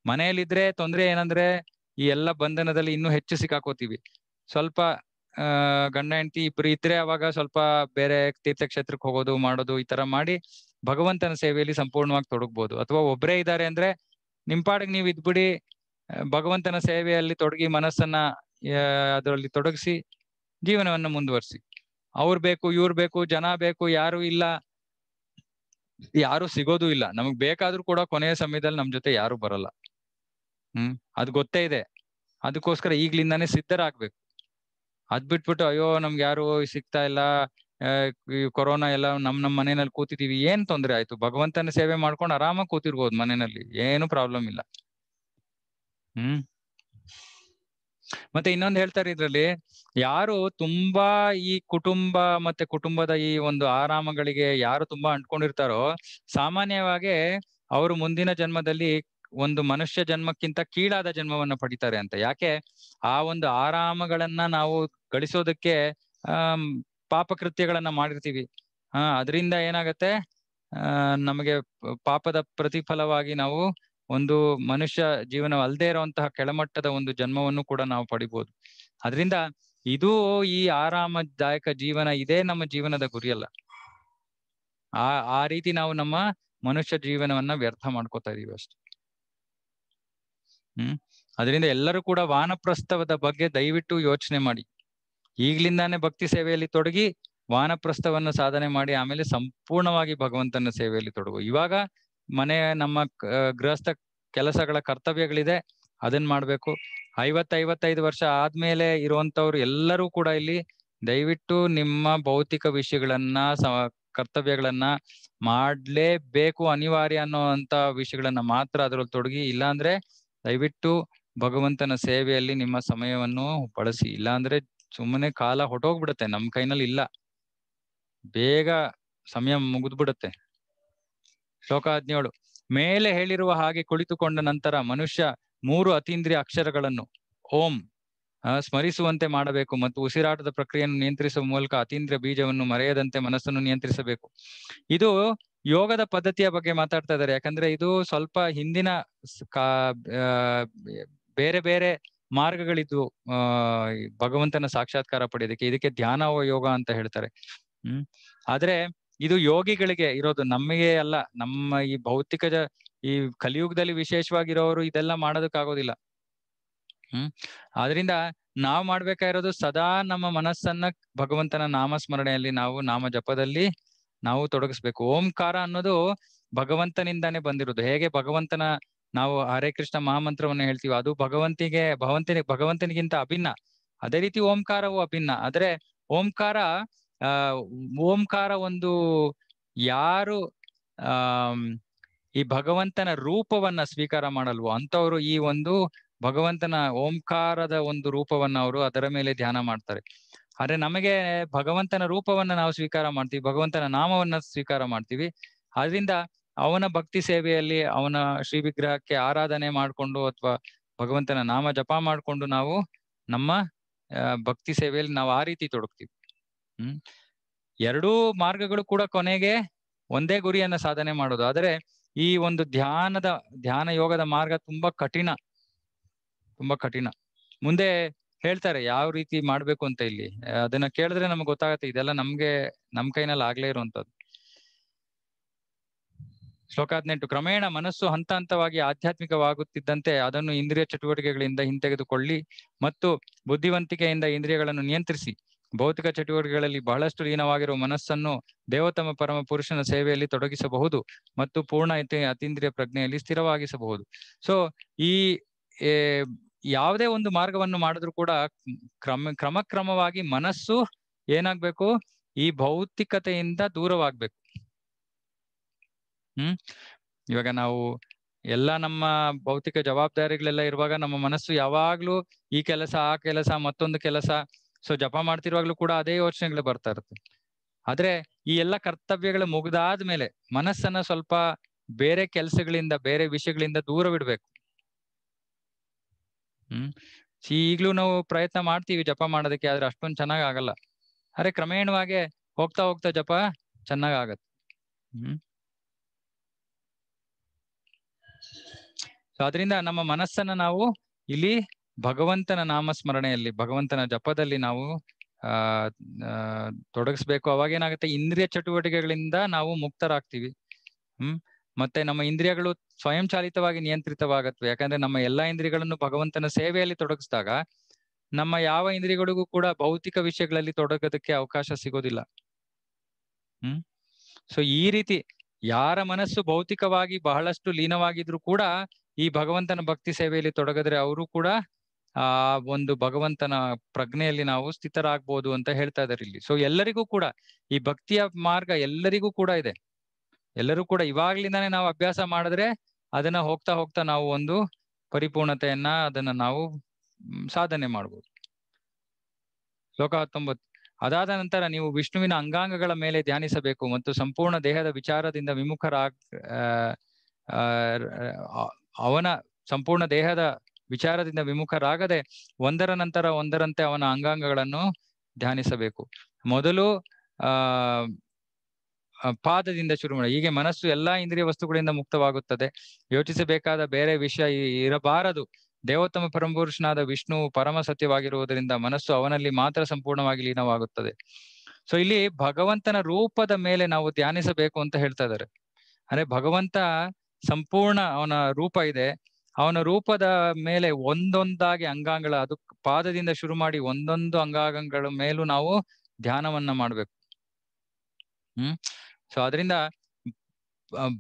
ಮನೆಯಲ್ಲಿದ್ರೆ ತೊಂದ್ರೆ ಏನಂದ್ರೆ ಈ ಎಲ್ಲ ಬಂಧನದಲ್ಲಿ ಇನ್ನೂ ಹೆಚ್ಚು ಸಿಕ್ಕಾಕೋತೀವಿ. ಸ್ವಲ್ಪ, ಆ, ಗಂಡ, ಹೆಂಡತಿ ಇಬ್ರು ಇದ್ರೆ ಅವಾಗ ಸ್ವಲ್ಪ ಬೇರೆ ತೀರ್ಥಕ್ಷೇತ್ರಕ್ಕೆ ಹೋಗೋದು, ಮಾಡೋದು ಈ ತರ ಮಾಡಿ ಭಗವಂತನ ಸೇವೆಯಲ್ಲಿ ಸಂಪೂರ್ಣವಾಗಿ ತೊಡಗ್ಬೋದು. ಅಥವಾ ಒಬ್ಬರೇ ಇದ್ದಾರೆ ಅಂದ್ರೆ ನಿಂಪಾಡಿಗೆ ನೀವು ಇದ್ಬಿಡಿ, ಭಗವಂತನ ಸೇವೆಯಲ್ಲಿ ತೊಡಗಿ ಮನಸ್ಸನ್ನ ಅದರಲ್ಲಿ ತೊಡಗಿಸಿ ಜೀವನವನ್ನ ಮುಂದುವರಿಸಿ. ಅವ್ರು ಬೇಕು, ಇವ್ರು ಬೇಕು, ಜನ ಬೇಕು, ಯಾರು ಇಲ್ಲ. ಯಾರು ಸಿಗೋದು ಇಲ್ಲ. ನಮಗ್ ಬೇಕಾದ್ರೂ ಕೂಡ ಕೊನೆಯ ಸಮಯದಲ್ಲಿ ನಮ್ ಜೊತೆ ಯಾರು ಬರಲ್ಲ. ಹ್ಮ್, ಅದ್ ಗೊತ್ತೇ ಇದೆ. ಅದಕ್ಕೋಸ್ಕರ ಈಗ್ಲಿಂದಾನೇ ಸಿದ್ಧರಾಗ್ಬೇಕು. ಅದ್ ಬಿಟ್ಬಿಟ್ಟು, ಅಯ್ಯೋ, ನಮ್ಗೆ ಯಾರು ಸಿಗ್ತಾ ಇಲ್ಲ. ಕೊರೋನಾ ಎಲ್ಲ ನಮ್ ನಮ್ ಮನೆಯಲ್ಲಿ ಕೂತಿದೀವಿ. ಏನ್ ತೊಂದ್ರೆ ಆಯ್ತು? ಭಗವಂತನ ಸೇವೆ ಮಾಡ್ಕೊಂಡು ಆರಾಮಾಗಿ ಕೂತಿರ್ಬೋದು ಮನೆಯಲ್ಲಿ ಏನು ಪ್ರಾಬ್ಲಮ್ ಇಲ್ಲ. ಹ್ಮ್. ಮತ್ತೆ ಇನ್ನೊಂದು ಹೇಳ್ತಾರೆ ಇದ್ರಲ್ಲಿ, ಯಾರು ತುಂಬಾ ಈ ಕುಟುಂಬ ಮತ್ತೆ ಕುಟುಂಬದ ಈ ಒಂದು ಆರಾಮಗಳಿಗೆ ಯಾರು ತುಂಬಾ ಅಂಟ್ಕೊಂಡಿರ್ತಾರೋ, ಸಾಮಾನ್ಯವಾಗಿ ಅವರು ಮುಂದಿನ ಜನ್ಮದಲ್ಲಿ ಒಂದು ಮನುಷ್ಯ ಜನ್ಮಕ್ಕಿಂತ ಕೀಳಾದ ಜನ್ಮವನ್ನ ಪಡಿತಾರೆ ಅಂತ. ಯಾಕೆ? ಆ ಒಂದು ಆರಾಮಗಳನ್ನ ನಾವು ಗಳಿಸೋದಕ್ಕೆ ಆಹ್ ಪಾಪಕೃತ್ಯಗಳನ್ನ ಮಾಡಿರ್ತೀವಿ. ಹಾ ಅದರಿಂದ ಏನಾಗತ್ತೆ? ಆ, ನಮಗೆ ಪಾಪದ ಪ್ರತಿಫಲವಾಗಿ ನಾವು ಒಂದು ಮನುಷ್ಯ ಜೀವನ ಅಲ್ಲದೆ ಇರುವಂತಹ ಕೆಳಮಟ್ಟದ ಒಂದು ಜನ್ಮವನ್ನು ಕೂಡ ನಾವು ಪಡಿಬಹುದು ಅದರಿಂದ ಇದು ಈ ಆರಾಮದಾಯಕ ಜೀವನ ಇದೇ ನಮ್ಮ ಜೀವನದ ಗುರಿಯಲ್ಲ. ಆ ಆ ರೀತಿ ನಾವು ನಮ್ಮ ಮನುಷ್ಯ ಜೀವನವನ್ನ ವ್ಯರ್ಥ ಮಾಡ್ಕೋತಾ ಇದೀವಿ ಅಷ್ಟೆ. ಹ್ಮ್? ಅದರಿಂದ ಎಲ್ಲರೂ ಕೂಡ ವಾನಪ್ರಸ್ಥವದ ಬಗ್ಗೆ ದಯವಿಟ್ಟು ಯೋಚನೆ ಮಾಡಿ. ಈಗ್ಲಿಂದಾನೇ ಭಕ್ತಿ ಸೇವೆಯಲ್ಲಿ ತೊಡಗಿ ವಾನಪ್ರಸ್ಥವನ್ನ ಸಾಧನೆ ಮಾಡಿ ಆಮೇಲೆ ಸಂಪೂರ್ಣವಾಗಿ ಭಗವಂತನ ಸೇವೆಯಲ್ಲಿ ತೊಡಗು. ಇವಾಗ ಮನೆ ನಮ್ಮ ಗೃಹಸ್ಥ ಕೆಲಸಗಳ ಕರ್ತವ್ಯಗಳಿದೆ ಅದನ್ನ ಮಾಡ್ಬೇಕು. ಐವತ್ ಐವತ್ತೈದು ವರ್ಷ ಆದ್ಮೇಲೆ ಇರುವಂತವ್ರು ಎಲ್ಲರೂ ಕೂಡ ಇಲ್ಲಿ ದಯವಿಟ್ಟು ನಿಮ್ಮ ಭೌತಿಕ ವಿಷಯಗಳನ್ನ ಕರ್ತವ್ಯಗಳನ್ನ ಮಾಡ್ಲೇಬೇಕು ಅನಿವಾರ್ಯ ಅನ್ನುವಂತ ವಿಷಯಗಳನ್ನ ಮಾತ್ರ ಅದ್ರಲ್ಲಿ ತೊಡಗಿ, ಇಲ್ಲಾಂದ್ರೆ ದಯವಿಟ್ಟು ಭಗವಂತನ ಸೇವೆಯಲ್ಲಿ ನಿಮ್ಮ ಸಮಯವನ್ನು ಬಳಸಿ. ಇಲ್ಲಾಂದ್ರೆ ಸುಮ್ಮನೆ ಕಾಲ ಹೊಟ್ಟೋಗ್ಬಿಡತ್ತೆ ನಮ್ ಕೈನಲ್ಲಿ ಇಲ್ಲ. ಬೇಗ ಸಮಯ ಮುಗಿದ್ಬಿಡುತ್ತೆ. ಶ್ಲೋಕ ಹದಿನೇಳು ಮೇಲೆ ಹೇಳಿರುವ ಹಾಗೆ ಕುಳಿತುಕೊಂಡ ನಂತರ ಮನುಷ್ಯ ಮೂರು ಅತೀಂದ್ರಿಯ ಅಕ್ಷರಗಳನ್ನು ಓಂ ಸ್ಮರಿಸುವಂತೆ ಮಾಡಬೇಕು ಮತ್ತು ಉಸಿರಾಟದ ಪ್ರಕ್ರಿಯೆಯನ್ನು ನಿಯಂತ್ರಿಸುವ ಮೂಲಕ ಅತೀಂದ್ರಿಯ ಬೀಜವನ್ನು ಮರೆಯದಂತೆ ಮನಸ್ಸನ್ನು ನಿಯಂತ್ರಿಸಬೇಕು. ಇದು ಯೋಗದ ಪದ್ಧತಿಯ ಬಗ್ಗೆ ಮಾತಾಡ್ತಾ ಇದ್ದಾರೆ. ಯಾಕಂದ್ರೆ ಇದು ಸ್ವಲ್ಪ ಹಿಂದಿನ ಬೇರೆ ಬೇರೆ ಮಾರ್ಗಗಳಿದ್ವು. ಭಗವಂತನ ಸಾಕ್ಷಾತ್ಕಾರ ಪಡೆಯೋದಕ್ಕೆ. ಇದಕ್ಕೆ ಧ್ಯಾನ ಯೋಗ ಅಂತ ಹೇಳ್ತಾರೆ. ಹ್ಮ್. ಆದ್ರೆ ಇದು ಯೋಗಿಗಳಿಗೆ ಇರೋದು ನಮಗೆ ಅಲ್ಲ, ನಮ್ಮ ಈ ಭೌತಿಕ ಈ ಕಲಿಯುಗದಲ್ಲಿ ವಿಶೇಷವಾಗಿರೋರು ಇದೆಲ್ಲ ಮಾಡೋದಕ್ಕಾಗೋದಿಲ್ಲ. ಹ್ಮ್, ಆದ್ರಿಂದ ನಾವ್ ಮಾಡ್ಬೇಕಾಗಿರೋದು ಸದಾ ನಮ್ಮ ಮನಸ್ಸನ್ನ ಭಗವಂತನ ನಾಮಸ್ಮರಣೆಯಲ್ಲಿ ನಾವು ನಾಮ ಜಪದಲ್ಲಿ ನಾವು ತೊಡಗಿಸ್ಬೇಕು. ಓಂಕಾರ ಅನ್ನೋದು ಭಗವಂತನಿಂದಾನೇ ಬಂದಿರೋದು. ಹೇಗೆ ಭಗವಂತನ ನಾವು ಹರೇ ಕೃಷ್ಣ ಮಹಾಮಂತ್ರವನ್ನ ಹೇಳ್ತೀವಿ ಅದು ಭಗವಂತಿಗೆ ಭಗವಂತನಿಗೆ ಭಗವಂತನಿಗಿಂತ ಅಭಿನ್ನ. ಅದೇ ರೀತಿ ಓಂಕಾರವು ಅಭಿನ್ನ. ಆದ್ರೆ ಓಂಕಾರ ಆ, ಓಂಕಾರ ಒಂದು ಯಾರು ಆ ಈ ಭಗವಂತನ ರೂಪವನ್ನ ಸ್ವೀಕಾರ ಮಾಡಲ್ವೋ ಅಂತವ್ರು ಈ ಒಂದು ಭಗವಂತನ ಓಂಕಾರದ ಒಂದು ರೂಪವನ್ನ ಅವರು ಅದರ ಮೇಲೆ ಧ್ಯಾನ ಮಾಡ್ತಾರೆ. ಆದ್ರೆ ನಮಗೆ ಭಗವಂತನ ರೂಪವನ್ನ ನಾವು ಸ್ವೀಕಾರ ಮಾಡ್ತೀವಿ, ಭಗವಂತನ ನಾಮವನ್ನ ಸ್ವೀಕಾರ ಮಾಡ್ತೀವಿ. ಅದರಿಂದ ಅವನ ಭಕ್ತಿ ಸೇವೆಯಲ್ಲಿ ಅವನ ಶ್ರೀ ವಿಗ್ರಹಕ್ಕೆ ಆರಾಧನೆ ಮಾಡ್ಕೊಂಡು ಅಥವಾ ಭಗವಂತನ ನಾಮ ಜಪ ಮಾಡ್ಕೊಂಡು ನಾವು ನಮ್ಮ ಭಕ್ತಿ ಸೇವೆಯಲ್ಲಿ ನಾವು ಆ ರೀತಿ ತೊಡಗ್ತೀವಿ. ಹ್ಮ್. ಎರಡೂ ಮಾರ್ಗಗಳು ಕೂಡ ಕೊನೆಗೆ ಒಂದೇ ಗುರಿಯನ್ನ ಸಾಧನೆ ಮಾಡೋದು. ಆದರೆ ಈ ಒಂದು ಧ್ಯಾನದ, ಧ್ಯಾನ ಯೋಗದ ಮಾರ್ಗ ತುಂಬಾ ಕಠಿಣ. ತುಂಬಾ ಕಠಿಣ. ಮುಂದೆ ಹೇಳ್ತಾರೆ, ಯಾವ ರೀತಿ ಮಾಡ್ಬೇಕು ಅಂತ ಇಲ್ಲಿ. ಅದನ್ನ ಕೇಳಿದ್ರೆ ನಮ್ಗೆ ಗೊತ್ತಾಗತ್ತೆ, ಇದೆಲ್ಲ ನಮ್ಗೆ, ನಮ್ ಕೈನಲ್ಲಿ ಆಗ್ಲೇ ಇರುವಂತದ್ದು ಶ್ಲೋಕ ಹದಿನೆಂಟು, ಕ್ರಮೇಣ ಮನಸ್ಸು ಹಂತ ಹಂತವಾಗಿ ಆಧ್ಯಾತ್ಮಿಕವಾಗುತ್ತಿದ್ದಂತೆ ಅದನ್ನು ಇಂದ್ರಿಯ ಚಟುವಟಿಕೆಗಳಿಂದ ಹಿಂತೆಗೆದುಕೊಳ್ಳಿ ಮತ್ತು ಬುದ್ಧಿವಂತಿಕೆಯಿಂದ ಇಂದ್ರಿಯಗಳನ್ನು ನಿಯಂತ್ರಿಸಿ. ಭೌತಿಕ ಚಟುವಟಿಕೆಗಳಲ್ಲಿ ಬಹಳಷ್ಟು ಲೀನವಾಗಿರುವ ಮನಸ್ಸನ್ನು ದೇವತಮ ಪರಮ ಪುರುಷನ ಸೇವೆಯಲ್ಲಿ ತೊಡಗಿಸಬಹುದು ಮತ್ತು ಪೂರ್ಣ ಅತೀಂದ್ರಿಯ ಪ್ರಜ್ಞೆಯಲ್ಲಿ ಸ್ಥಿರವಾಗಿಸಬಹುದು. ಸೊ ಈ ಯಾವುದೇ ಒಂದು ಮಾರ್ಗವನ್ನು ಮಾಡಿದ್ರು ಕೂಡ ಕ್ರಮ, ಕ್ರಮಕ್ರಮವಾಗಿ ಮನಸ್ಸು ಏನಾಗ್ಬೇಕು? ಈ ಭೌತಿಕತೆಯಿಂದ ದೂರವಾಗ್ಬೇಕು. ಹ್ಮ್? ಇವಾಗ ನಾವು ಎಲ್ಲ ನಮ್ಮ ಭೌತಿಕ ಜವಾಬ್ದಾರಿಗಳೆಲ್ಲ ಇರುವಾಗ ನಮ್ಮ ಮನಸ್ಸು ಯಾವಾಗ್ಲೂ ಈ ಕೆಲಸ, ಆ ಕೆಲಸ, ಮತ್ತೊಂದು ಕೆಲಸ ಸೊ ಜಪ ಮಾಡ್ತಿರುವಾಗ್ಲೂ ಕೂಡ ಅದೇ ಯೋಚನೆಗಳು ಬರ್ತಾ ಇರುತ್ತೆ. ಆದ್ರೆ ಈ ಎಲ್ಲ ಕರ್ತವ್ಯಗಳು ಮುಗ್ದಾದ ಮೇಲೆ ಮನಸ್ಸನ್ನ ಸ್ವಲ್ಪ ಬೇರೆ ಕೆಲಸಗಳಿಂದ, ಬೇರೆ ವಿಷಯಗಳಿಂದ ದೂರ ಬಿಡ್ಬೇಕು. ಹ್ಮ್. ಈಗ್ಲೂ ನಾವು ಪ್ರಯತ್ನ ಮಾಡ್ತೀವಿ ಜಪ ಮಾಡೋದಕ್ಕೆ, ಆದ್ರೆ ಅಷ್ಟೊಂದು ಚೆನ್ನಾಗ್ ಆಗಲ್ಲ. ಅರೆ ಕ್ರಮೇಣವಾಗಿ ಹೋಗ್ತಾ ಹೋಗ್ತಾ ಜಪ ಚೆನ್ನಾಗ್ ಆಗತ್ತೆ. ಹ್ಮ್. ಸೊ ಅದರಿಂದ ನಮ್ಮ ಮನಸ್ಸನ್ನ ನಾವು ಇಲ್ಲಿ ಭಗವಂತನ ನಾಮಸ್ಮರಣೆಯಲ್ಲಿ, ಭಗವಂತನ ಜಪದಲ್ಲಿ ನಾವು, ಆ ತೊಡಗಿಸ್ಬೇಕು. ಅವಾಗ ಏನಾಗುತ್ತೆ? ಇಂದ್ರಿಯ ಚಟುವಟಿಕೆಗಳಿಂದ ನಾವು ಮುಕ್ತರಾಗ್ತೀವಿ. ಹ್ಮ್? ಮತ್ತೆ ನಮ್ಮ ಇಂದ್ರಿಯಗಳು ಸ್ವಯಂಚಾಲಿತವಾಗಿ ನಿಯಂತ್ರಿತವಾಗತ್ವೆ. ಯಾಕಂದ್ರೆ ನಮ್ಮ ಎಲ್ಲಾ ಇಂದ್ರಿಯಗಳನ್ನು ಭಗವಂತನ ಸೇವೆಯಲ್ಲಿ ತೊಡಗಿಸಿದಾಗ, ನಮ್ಮ ಯಾವ ಇಂದ್ರಿಯಗಳಿಗೂ ಕೂಡ ಭೌತಿಕ ವಿಷಯಗಳಲ್ಲಿ ತೊಡಗೋದಕ್ಕೆ ಅವಕಾಶ ಸಿಗೋದಿಲ್ಲ. ಹ್ಮ್? ಸೊ ಈ ರೀತಿ ಯಾರ ಮನಸ್ಸು ಭೌತಿಕವಾಗಿ ಬಹಳಷ್ಟು ಲೀನವಾಗಿದ್ರು ಕೂಡ ಈ ಭಗವಂತನ ಭಕ್ತಿ ಸೇವೆಯಲ್ಲಿ ತೊಡಗಿದ್ರೆ ಅವರು ಕೂಡ ಆ ಒಂದು ಭಗವಂತನ ಪ್ರಜ್ಞೆಯಲ್ಲಿ ನಾವು ಸ್ಥಿತರಾಗ್ಬೋದು ಅಂತ ಹೇಳ್ತಾ ಇದಾರೆ ಇಲ್ಲಿ. ಸೊ ಎಲ್ಲರಿಗೂ ಕೂಡ ಈ ಭಕ್ತಿಯ ಮಾರ್ಗ ಎಲ್ಲರಿಗೂ ಕೂಡ ಇದೆ. ಎಲ್ಲರೂ ಕೂಡ ಇವಾಗ್ಲಿಂದಾನೇ ನಾವು ಅಭ್ಯಾಸ ಮಾಡಿದ್ರೆ ಅದನ್ನ ಹೋಗ್ತಾ ಹೋಗ್ತಾ ನಾವು ಒಂದು ಪರಿಪೂರ್ಣತೆಯನ್ನ ಅದನ್ನ ನಾವು ಸಾಧನೆ ಮಾಡ್ಬೋದು. ಶ್ಲೋಕ ಹತ್ತೊಂಬತ್ತು ಅದಾದ ನಂತರ ನೀವು ವಿಷ್ಣುವಿನ ಅಂಗಾಂಗಗಳ ಮೇಲೆ ಧ್ಯಾನಿಸಬೇಕು ಮತ್ತು ಸಂಪೂರ್ಣ ದೇಹದ ವಿಚಾರದಿಂದ ವಿಮುಖರಾಗ ಅವನ ಸಂಪೂರ್ಣ ದೇಹದ ವಿಚಾರದಿಂದ ವಿಮುಖರಾಗದೆ ಒಂದರ ನಂತರ ಒಂದರಂತೆ ಅವನ ಅಂಗಾಂಗಗಳನ್ನು ಧ್ಯಾನಿಸಬೇಕು. ಮೊದಲು, ಆ ಪಾದದಿಂದ ಶುರು ಮಾಡಿ. ಹೀಗೆ ಮನಸ್ಸು ಎಲ್ಲಾ ಇಂದ್ರಿಯ ವಸ್ತುಗಳಿಂದ ಮುಕ್ತವಾಗುತ್ತದೆ. ಯೋಚಿಸಬೇಕಾದ ಬೇರೆ ವಿಷಯ ಇರಬಾರದು. ದೇವೋತ್ತಮ ಪರಮಪುರುಷನಾದ ವಿಷ್ಣು ಪರಮ ಸತ್ಯವಾಗಿರುವುದರಿಂದ ಮನಸ್ಸು ಅವನಲ್ಲಿ ಮಾತ್ರ ಸಂಪೂರ್ಣವಾಗಿ ಲೀನವಾಗುತ್ತದೆ. ಸೊ ಇಲ್ಲಿ ಭಗವಂತನ ರೂಪದ ಮೇಲೆ ನಾವು ಧ್ಯಾನಿಸಬೇಕು ಅಂತ ಹೇಳ್ತಾ ಇದ್ದಾರೆ. ಅಂದ್ರೆ ಭಗವಂತ ಸಂಪೂರ್ಣ ಅವನ ರೂಪ ಇದೆ. ಅವನ ರೂಪದ ಮೇಲೆ ಒಂದೊಂದಾಗಿ ಅಂಗಾಂಗಳ ಅದು ಪಾದದಿಂದ ಶುರು ಮಾಡಿ ಒಂದೊಂದು ಅಂಗಾಂಗಗಳ ಮೇಲೂ ನಾವು ಧ್ಯಾನವನ್ನ ಮಾಡ್ಬೇಕು. ಹ್ಮ್? ಸೊ ಅದರಿಂದ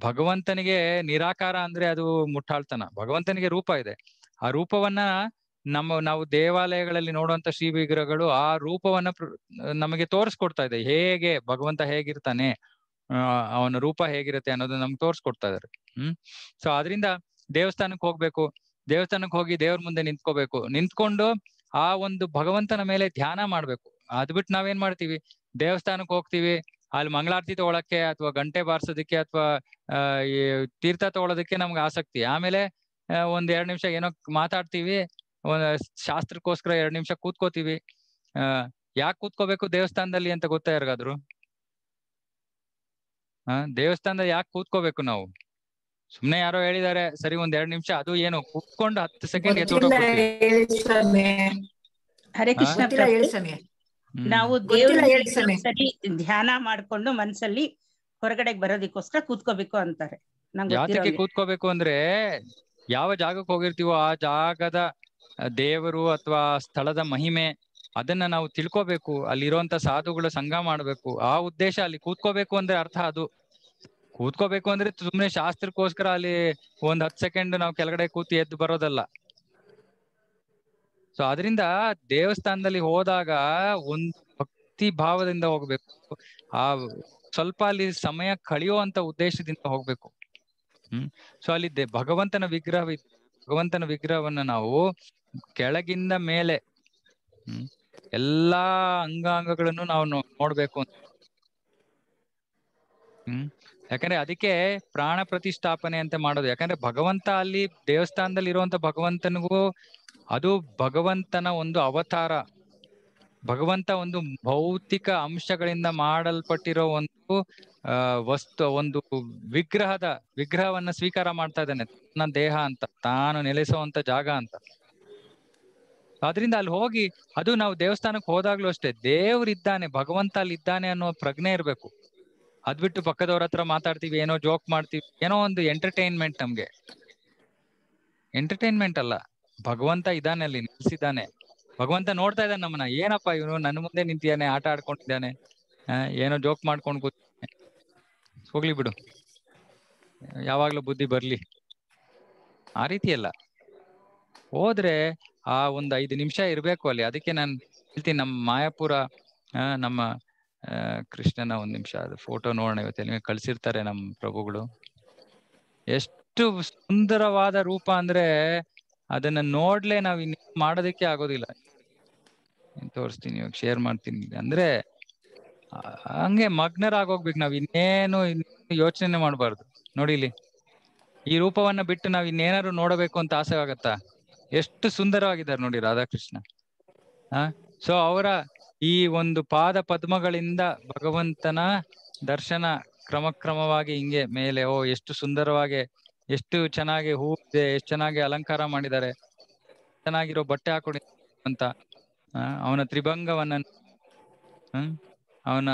ಭಗವಂತನಿಗೆ ನಿರಾಕಾರ ಅಂದ್ರೆ ಅದು ಮುಟ್ಟಾಳ್ತನ. ಭಗವಂತನಿಗೆ ರೂಪ ಇದೆ. ಆ ರೂಪವನ್ನ ನಮ್ಮ, ನಾವು ದೇವಾಲಯಗಳಲ್ಲಿ ನೋಡುವಂತ ಶ್ರೀ ವಿಗ್ರಹಗಳು ಆ ರೂಪವನ್ನ ನಮಗೆ ತೋರಿಸ್ಕೊಡ್ತಾ ಇದೆ. ಹೇಗೆ ಭಗವಂತ ಹೇಗಿರ್ತಾನೆ ಅವನ ರೂಪ ಹೇಗಿರುತ್ತೆ ಅನ್ನೋದನ್ನ ನಮ್ಗೆ ತೋರಿಸ್ಕೊಡ್ತಾ ಇದಾರೆ ಹ್ಮ್? ಸೊ ಅದರಿಂದ ದೇವಸ್ಥಾನಕ್ಕೆ ಹೋಗ್ಬೇಕು, ದೇವಸ್ಥಾನಕ್ಕೆ ಹೋಗಿ ದೇವ್ರ ಮುಂದೆ ನಿಂತ್ಕೋಬೇಕು. ನಿಂತ್ಕೊಂಡು ಆ ಒಂದು ಭಗವಂತನ ಮೇಲೆ ಧ್ಯಾನ ಮಾಡ್ಬೇಕು. ಅದ್ ಬಿಟ್ಟು ನಾವೇನ್ ಮಾಡ್ತೀವಿ? ದೇವಸ್ಥಾನಕ್ಕೆ ಹೋಗ್ತೀವಿ. ಅಲ್ಲಿ ಮಂಗಳಾರತಿ ತಗೊಳಕ್ಕೆ ಅಥವಾ ಗಂಟೆ ಬಾರಿಸೋದಕ್ಕೆ ಅಥವಾ ಈ ತೀರ್ಥ ತಗೊಳೋದಕ್ಕೆ ನಮ್ಗೆ ಆಸಕ್ತಿ. ಆಮೇಲೆ ಒಂದ್ ಎರಡ್ ನಿಮಿಷ ಏನೋ ಮಾತಾಡ್ತೀವಿ. ಒಂದ್ ಶಾಸ್ತ್ರಕ್ಕೋಸ್ಕರ ಎರಡ್ ನಿಮಿಷ ಕೂತ್ಕೋತೀವಿ. ಅಹ್ ಯಾಕೆ ಕೂತ್ಕೋಬೇಕು ದೇವಸ್ಥಾನದಲ್ಲಿ ಅಂತ ಗೊತ್ತಾ ಯಾರಿಗಾದ್ರು ಹ ದೇವಸ್ಥಾನದಲ್ಲಿ ಯಾಕೆ ಕೂತ್ಕೋಬೇಕು ನಾವು? ಸುಮ್ನೆ ಯಾರೋ ಹೇಳಿದಾರೆ ಸರಿ ಒಂದ್ ಎರಡ್ ನಿಮಿಷ ಅದು ಏನು ಕೂತ್ಕೊಂಡು ಹತ್ತು ಸೆಕೆಂಡ್ ಹರೇ ಕೃಷ್ಣ ನಾವು ಸರಿ ಧ್ಯಾನ ಮಾಡ್ಕೊಂಡು ಮನ್ಸಲ್ಲಿ ಹೊರಗಡೆಗೆ ಬರೋದಿಕ್ಕೋಸ್ಕರ ಕೂತ್ಕೋಬೇಕು ಅಂತಾರೆ. ನಂಗೆ ಯಾತಕ್ಕೆ ಕೂತ್ಕೋಬೇಕು ಅಂದ್ರೆ ಯಾವ ಜಾಗಕ್ಕೆ ಹೋಗಿರ್ತೀವೋ ಆ ಜಾಗದ ದೇವರು ಅಥವಾ ಸ್ಥಳದ ಮಹಿಮೆ ಅದನ್ನ ನಾವು ತಿಳ್ಕೋಬೇಕು. ಅಲ್ಲಿರುವಂತ ಸಾಧುಗಳ ಸಂಘ ಮಾಡ್ಬೇಕು. ಆ ಉದ್ದೇಶ ಅಲ್ಲಿ ಕೂತ್ಕೋಬೇಕು ಅಂದ್ರೆ ಅರ್ಥ ಅದು. ಕೂತ್ಕೋಬೇಕು ಅಂದ್ರೆ ಸುಮ್ನೆ ಶಾಸ್ತ್ರಕ್ಕೋಸ್ಕರ ಅಲ್ಲಿ ಒಂದ್ ಹತ್ ಸೆಕೆಂಡ್ ನಾವು ಕೆಳಗಡೆ ಕೂತಿ ಎದ್ದು ಬರೋದಲ್ಲ. ಸೊ ಅದರಿಂದ ದೇವಸ್ಥಾನದಲ್ಲಿ ಹೋದಾಗ ಒಂದ್ ಭಕ್ತಿ ಭಾವದಿಂದ ಹೋಗ್ಬೇಕು. ಆ ಸ್ವಲ್ಪ ಅಲ್ಲಿ ಸಮಯ ಕಳೆಯುವಂತ ಉದ್ದೇಶದಿಂದ ಹೋಗ್ಬೇಕು. ಹ್ಮ್. ಸೊ ಅಲ್ಲಿ ಭಗವಂತನ ವಿಗ್ರಹ ಭಗವಂತನ ವಿಗ್ರಹವನ್ನ ನಾವು ಕೆಳಗಿಂದ ಮೇಲೆ, ಹ್ಮ್, ಎಲ್ಲಾ ಅಂಗಾಂಗಗಳನ್ನು ನಾವು ನೋಡ್ಬೇಕು ಅಂತ. ಹ್ಮ್. ಯಾಕಂದ್ರೆ ಅದಕ್ಕೆ ಪ್ರಾಣ ಪ್ರತಿಷ್ಠಾಪನೆ ಅಂತ ಮಾಡೋದು. ಯಾಕಂದ್ರೆ ಭಗವಂತ ಅಲ್ಲಿ ದೇವಸ್ಥಾನದಲ್ಲಿ ಇರುವಂತ ಭಗವಂತನಿಗೂ ಅದು ಭಗವಂತನ ಒಂದು ಅವತಾರ. ಭಗವಂತ ಒಂದು ಭೌತಿಕ ಅಂಶಗಳಿಂದ ಮಾಡಲ್ಪಟ್ಟಿರೋ ಒಂದು ವಸ್ತು, ಒಂದು ವಿಗ್ರಹದ ವಿಗ್ರಹವನ್ನ ಸ್ವೀಕಾರ ಮಾಡ್ತಾ ಇದ್ದಾನೆ. ತನ್ನ ದೇಹ ಅಂತ, ತಾನು ನೆಲೆಸುವಂತ ಜಾಗ ಅಂತ. ಅದರಿಂದ ಅಲ್ಲಿ ಹೋಗಿ ಅದು ನಾವು ದೇವಸ್ಥಾನಕ್ಕೆ ಹೋದಾಗ್ಲೂ ಅಷ್ಟೇ ದೇವ್ರಿದ್ದಾನೆ, ಭಗವಂತ ಅಲ್ಲಿ ಇದ್ದಾನೆ ಅನ್ನೋ ಪ್ರಜ್ಞೆ ಇರ್ಬೇಕು. ಅದ್ ಬಿಟ್ಟು ಪಕ್ಕದವ್ರ ಹತ್ರ ಮಾತಾಡ್ತೀವಿ, ಏನೋ ಜೋಕ್ ಮಾಡ್ತೀವಿ, ಏನೋ ಒಂದು ಎಂಟರ್ಟೈನ್ಮೆಂಟ್ ನಮ್ಗೆ. ಎಂಟರ್ಟೈನ್ಮೆಂಟ್ ಅಲ್ಲ, ಭಗವಂತ ಇದಾನೆ ಅಲ್ಲಿ, ನಿಲ್ಸಿದ್ದಾನೆ. ಭಗವಂತ ನೋಡ್ತಾ ಇದ್ದಾನೆ ನಮ್ಮನ್ನ, ಏನಪ್ಪ ಇವನು ನನ್ನ ಮುಂದೆ ನಿಂತಿದ್ದಾನೆ, ಆಟ ಆಡ್ಕೊಂಡಿದ್ದಾನೆ ಏನೋ ಜೋಕ್ ಮಾಡ್ಕೊಂಡು ಕೂತಿದ್ದಾನೆ ಹೋಗ್ಲಿ ಬಿಡು. ಯಾವಾಗ್ಲೂ ಬುದ್ಧಿ ಬರ್ಲಿ. ಆ ರೀತಿ ಅಲ್ಲ. ಹೋದ್ರೆ ಆ ಒಂದ್ ಐದು ನಿಮಿಷ ಇರ್ಬೇಕು ಅಲ್ಲಿ, ಅದಕ್ಕೆ ನಾನು ಹೇಳ್ತೀನಿ ನಮ್ಮ ಮಾಯಾಪುರ ನಮ್ಮ ಕೃಷ್ಣನ ಒಂದ್ ನಿಮಿಷ ಅದು ಫೋಟೋ ನೋಡೋಣ ಇವತ್ತು. ನಿಮಗೆ ಕಳ್ಸಿರ್ತಾರೆ ನಮ್ಮ ಪ್ರಭುಗಳು. ಎಷ್ಟು ಸುಂದರವಾದ ರೂಪ ಅಂದ್ರೆ ಅದನ್ನ ನೋಡ್ಲೆ ನಾವ್ ಇನ್ ಮಾಡೋದಕ್ಕೆ ಆಗೋದಿಲ್ಲ. ತೋರಿಸ್ತೀನಿ ಇವಾಗ ಶೇರ್ ಮಾಡ್ತೀನಿ. ಅಂದ್ರೆ ಹಂಗೆ ಮಗ್ನರಾಗೋಗ್ಬೇಕು ನಾವ್, ಇನ್ನೇನು ಯೋಚನೆ ಮಾಡಬಾರ್ದು. ನೋಡಿ ಇಲ್ಲಿ. ಈ ರೂಪವನ್ನ ಬಿಟ್ಟು ನಾವ್ ಇನ್ನೇನಾದ್ರು ನೋಡಬೇಕು ಅಂತ ಆಸೆ ಆಗತ್ತಾ ಎಷ್ಟು ಸುಂದರವಾಗಿದ್ದಾರೆ ನೋಡಿ ರಾಧಾಕೃಷ್ಣ. ಆ ಸೊ ಅವರ ಈ ಒಂದು ಪಾದ ಪದ್ಮಗಳಿಂದ ಭಗವಂತನ ದರ್ಶನ ಕ್ರಮಕ್ರಮವಾಗಿ ಹಿಂಗೆ ಮೇಲೆ, ಓ, ಎಷ್ಟು ಸುಂದರವಾಗಿ, ಎಷ್ಟು ಚೆನ್ನಾಗಿ ಹೂ ಇದೆ, ಎಷ್ಟು ಚೆನ್ನಾಗಿ ಅಲಂಕಾರ ಮಾಡಿದ್ದಾರೆ. ಚೆನ್ನಾಗಿರೋ ಬಟ್ಟೆ ಹಾಕೊಂಡು ಅಂತ. ಅವನ ತ್ರಿಭಂಗವನ್ನ ಹ್ಮ್ ಅವನ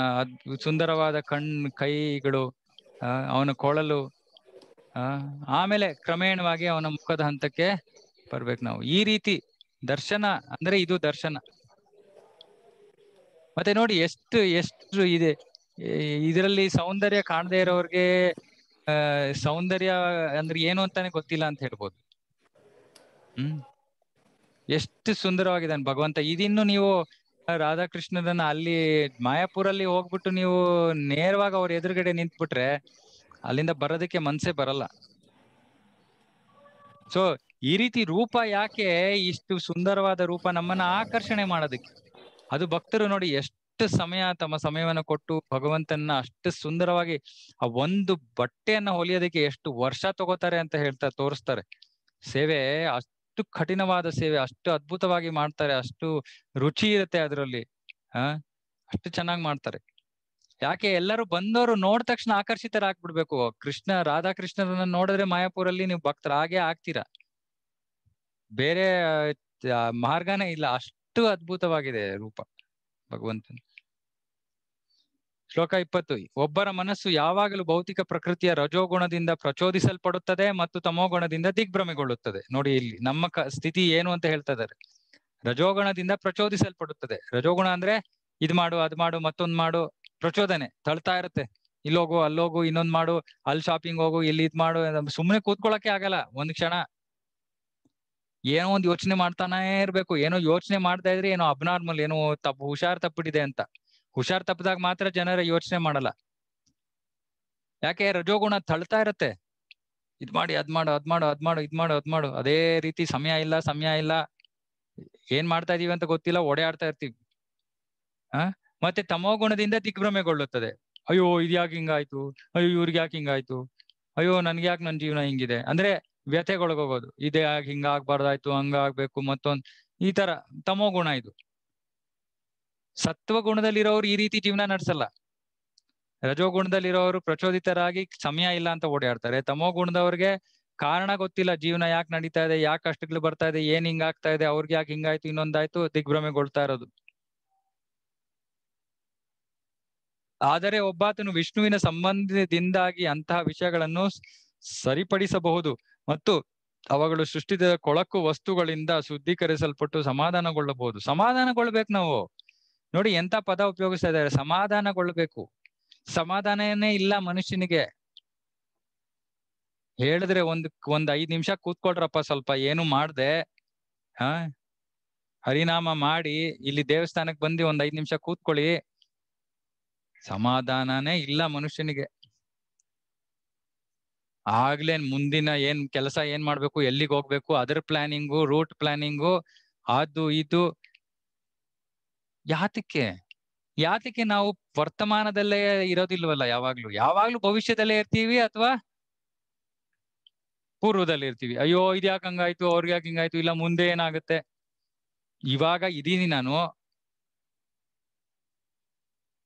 ಸುಂದರವಾದ ಕಣ್, ಕೈಗಳು ಅವನ ಕೊಳಲು ಆಮೇಲೆ ಕ್ರಮೇಣವಾಗಿ ಅವನ ಮುಖದ ಹಂತಕ್ಕೆ ಬರ್ಬೇಕು ನಾವು. ಈ ರೀತಿ ದರ್ಶನ ಅಂದ್ರೆ ಇದು ದರ್ಶನ. ಮತ್ತೆ ನೋಡಿ ಎಷ್ಟು ಎಷ್ಟು ಇದೆ. ಇದರಲ್ಲಿ ಸೌಂದರ್ಯ ಕಾಣದೇ ಇರೋರ್ಗೆ ಸೌಂದರ್ಯ ಅಂದ್ರೆ ಏನು ಅಂತಾನೆ ಗೊತ್ತಿಲ್ಲ ಅಂತ ಹೇಳ್ಬೋದು. ಹ್ಮ್. ಎಷ್ಟು ಸುಂದರವಾಗಿದ್ದಾನೆ ಭಗವಂತ. ಇದಿನ್ನು ನೀವು ರಾಧಾಕೃಷ್ಣನ ಅಲ್ಲಿ ಮಾಯಾಪುರಲ್ಲಿ ಹೋಗ್ಬಿಟ್ಟು ನೀವು ನೇರವಾಗಿ ಅವ್ರ ಎದುರುಗಡೆ ನಿಂತ್ಬಿಟ್ರೆ, ಅಲ್ಲಿಂದ ಬರೋದಕ್ಕೆ ಮನ್ಸೇ ಬರಲ್ಲ. ಸೊ ಈ ರೀತಿ ರೂಪ ಯಾಕೆ ಇಷ್ಟು ಸುಂದರವಾದ ರೂಪ ನಮ್ಮನ್ನ ಆಕರ್ಷಣೆ ಮಾಡೋದಕ್ಕೆ? ಅದು ಭಕ್ತರು ನೋಡಿ ಎಷ್ಟು ಸಮಯ ತಮ್ಮ ಸಮಯವನ್ನ ಕೊಟ್ಟು ಭಗವಂತನ ಅಷ್ಟು ಸುಂದರವಾಗಿ ಆ ಒಂದು ಬಟ್ಟೆಯನ್ನ ಹೊಲಿಯೋದಕ್ಕೆ ಎಷ್ಟು ವರ್ಷ ತಗೋತಾರೆ ಅಂತ ಹೇಳ್ತಾ ತೋರಿಸ್ತಾರೆ. ಸೇವೆ ಅಷ್ಟು ಕಠಿಣವಾದ ಸೇವೆ, ಅಷ್ಟು ಅದ್ಭುತವಾಗಿ ಮಾಡ್ತಾರೆ, ಅಷ್ಟು ರುಚಿ ಇರುತ್ತೆ ಅದರಲ್ಲಿ. ಆ? ಅಷ್ಟು ಚೆನ್ನಾಗಿ ಮಾಡ್ತಾರೆ. ಯಾಕೆ ಎಲ್ಲರೂ ಬಂದವರು ನೋಡ್ ತಕ್ಷಣ ಆಕರ್ಷಿತರಾಗ್ಬಿಡ್ಬೇಕು. ಕೃಷ್ಣ, ರಾಧಾಕೃಷ್ಣರನ್ನ ನೋಡಿದ್ರೆ ಮಾಯಾಪುರಲ್ಲಿ ನೀವು ಭಕ್ತರಾಗೇ ಆಗ್ತೀರಾ. ಬೇರೆ ಮಾರ್ಗನೇ ಇಲ್ಲ. ಅಷ್ಟು ಅದ್ಭುತವಾಗಿದೆ ರೂಪ ಭಗವಂತನ. ಶ್ಲೋಕ ಇಪ್ಪತ್ತು, ಒಬ್ಬರ ಮನಸ್ಸು ಯಾವಾಗಲೂ ಭೌತಿಕ ಪ್ರಕೃತಿಯ ರಜೋಗುಣದಿಂದ ಪ್ರಚೋದಿಸಲ್ಪಡುತ್ತದೆ ಮತ್ತು ತಮೋಗುಣದಿಂದ ದಿಗ್ಭ್ರಮೆಗೊಳ್ಳುತ್ತದೆ. ನೋಡಿ ಇಲ್ಲಿ, ನಮ್ಮ ಸ್ಥಿತಿ ಏನು ಅಂತ ಹೇಳ್ತಾ ಇದ್ದಾರೆ. ರಜೋಗುಣದಿಂದ ಪ್ರಚೋದಿಸಲ್ಪಡುತ್ತದೆ. ರಜೋಗುಣ ಅಂದ್ರೆ ಇದ್ ಮಾಡು, ಅದ್ ಮಾಡು, ಮತ್ತೊಂದ್ ಮಾಡು, ಪ್ರಚೋದನೆ. ತಳ್ತಾ ಇರುತ್ತೆ. ಇಲ್ಲೋಗು, ಅಲ್ಲೋಗು, ಇನ್ನೊಂದ್ ಮಾಡು, ಅಲ್ಲಿ ಶಾಪಿಂಗ್ ಹೋಗು, ಇಲ್ಲಿ ಇದ್ ಮಾಡು, ಸುಮ್ನೆ ಕೂತ್ಕೊಳ್ಳಕ್ಕೆ ಆಗಲ್ಲ. ಒಂದ್ ಕ್ಷಣ ಏನೋ ಒಂದ್ ಯೋಚನೆ ಮಾಡ್ತಾನೇ ಇರ್ಬೇಕು. ಏನೋ ಯೋಚನೆ ಮಾಡ್ತಾ ಇದ್ರೆ ಏನೋ ಅಬ್ನಾರ್ಮಲ್ ಏನೋ ತಪ್ಪು ಹುಷಾರ್ ತಪ್ಪಿಟ್ಟಿದೆ ಅಂತ. ಹುಷಾರ್ ತಪ್ಪದಾಗ ಮಾತ್ರ ಜನರ ಯೋಚನೆ ಮಾಡಲ್ಲ. ಯಾಕೆ ರಜೋಗುಣ ತಳ್ತಾ ಇರತ್ತೆ. ಇದ್ ಮಾಡಿ, ಅದ್ ಮಾಡು ಅದ್ ಮಾಡು ಅದ್ ಮಾಡು, ಇದ್ ಮಾಡು, ಅದ್ ಮಾಡು. ಅದೇ ರೀತಿ ಸಮಯ ಇಲ್ಲ ಸಮಯ ಇಲ್ಲ. ಏನ್ ಮಾಡ್ತಾ ಇದೀವಿ ಅಂತ ಗೊತ್ತಿಲ್ಲ, ಓಡಾಡ್ತಾ ಇರ್ತೀವಿ. ಆ? ಮತ್ತೆ ತಮೋಗುಣದಿಂದ ದಿಗ್ಭ್ರಮೆಗೊಳ್ಳುತ್ತದೆ. ಅಯ್ಯೋ, ಇದ್ಯಾಕ್ ಹಿಂಗಾಯ್ತು? ಅಯ್ಯೋ ಇವ್ರಿಗೆ ಯಾಕೆ ಹಿಂಗಾಯ್ತು? ಅಯ್ಯೋ ನನ್ಗೆ ಯಾಕೆ ನನ್ ಜೀವನ ಹಿಂಗಿದೆ? ಅಂದ್ರೆ ವ್ಯಥೆಗೊಳಗೋಗೋದು. ಇದೇ ಆಗಿ ಹಿಂಗಾಗ್ಬಾರ್ದಾಯ್ತು, ಹಂಗಾಗ್ಬೇಕು, ಮತ್ತೊಂದ್ ಈ ತರ ತಮೋಗುಣ ಇದು. ಸತ್ವ ಗುಣದಲ್ಲಿರೋರು ಈ ರೀತಿ ಜೀವನ ನಡೆಸಲ್ಲ. ರಜೋಗುಣದಲ್ಲಿರೋರು ಪ್ರಚೋದಿತರಾಗಿ ಸಮಯ ಇಲ್ಲ ಅಂತ ಓಡಾಡ್ತಾರೆ. ತಮೋ ಗುಣದವ್ರಿಗೆ ಕಾರಣ ಗೊತ್ತಿಲ್ಲ ಜೀವನ ಯಾಕೆ ನಡೀತಾ ಇದೆ, ಯಾಕೆ ಕಷ್ಟಗಳು ಬರ್ತಾ ಇದೆ, ಏನ್ ಹಿಂಗಾಗ್ತಾ ಇದೆ, ಅವ್ರಿಗೆ ಯಾಕೆ ಹಿಂಗಾಯ್ತು, ಇನ್ನೊಂದಾಯ್ತು, ದಿಗ್ಭ್ರಮೆಗೊಳ್ತಾ ಇರೋದು. ಆದರೆ ಒಬ್ಬಾತನು ವಿಷ್ಣುವಿನ ಸಂಬಂಧದಿಂದಾಗಿ ಅಂತಹ ವಿಷಯಗಳನ್ನು ಸರಿಪಡಿಸಬಹುದು. ಮತ್ತು ಅವುಗಳು ಸೃಷ್ಟಿಸಿದ ಕೊಳಕು ವಸ್ತುಗಳಿಂದ ಶುದ್ಧೀಕರಿಸಲ್ಪಟ್ಟು ಸಮಾಧಾನಗೊಳ್ಳಬಹುದು. ಸಮಾಧಾನಗೊಳ್ಬೇಕು ನಾವು. ನೋಡಿ ಎಂತ ಪದ ಉಪಯೋಗಿಸ್ತಾ ಇದ್ದಾರೆ. ಸಮಾಧಾನಗೊಳ್ಬೇಕು. ಸಮಾಧಾನನೇ ಇಲ್ಲ ಮನುಷ್ಯನಿಗೆ. ಹೇಳಿದ್ರೆ ಒಂದ್ ಒಂದ್ ಐದ್ ನಿಮಿಷ ಕೂತ್ಕೊಳ್ರಪ್ಪ ಸ್ವಲ್ಪ, ಏನು ಮಾಡ್ದೆ? ಹ? ಹರಿನಾಮ ಮಾಡಿ, ಇಲ್ಲಿ ದೇವಸ್ಥಾನಕ್ ಬಂದು ಒಂದ್ ಐದ್ ನಿಮಿಷ ಕೂತ್ಕೊಳ್ಳಿ. ಸಮಾಧಾನನೇ ಇಲ್ಲ ಮನುಷ್ಯನಿಗೆ. ಆಗ್ಲೇ ಮುಂದಿನ ಏನ್ ಕೆಲಸ ಏನ್ ಮಾಡ್ಬೇಕು, ಎಲ್ಲಿಗೆ ಹೋಗ್ಬೇಕು, ಅದರ್ ಪ್ಲಾನಿಂಗು, ರೂಟ್ ಪ್ಲಾನಿಂಗು, ಅದು ಇದು. ಯಾತಕ್ಕೆ? ಯಾತಕ್ಕೆ ನಾವು ವರ್ತಮಾನದಲ್ಲೇ ಇರೋದಿಲ್ವಲ್ಲ ಯಾವಾಗ್ಲೂ? ಯಾವಾಗ್ಲೂ ಭವಿಷ್ಯದಲ್ಲೇ ಇರ್ತೀವಿ ಅಥವಾ ಪೂರ್ವದಲ್ಲಿ ಇರ್ತೀವಿ? ಅಯ್ಯೋ, ಇದ್ಯಾಕ್ ಹಂಗಾಯ್ತು, ಅವ್ರಿಗೆ ಯಾಕೆ ಹಿಂಗಾಯ್ತು, ಇಲ್ಲ ಮುಂದೆ ಏನಾಗುತ್ತೆ? ಇವಾಗ ಇದೀನಿ ನಾನು.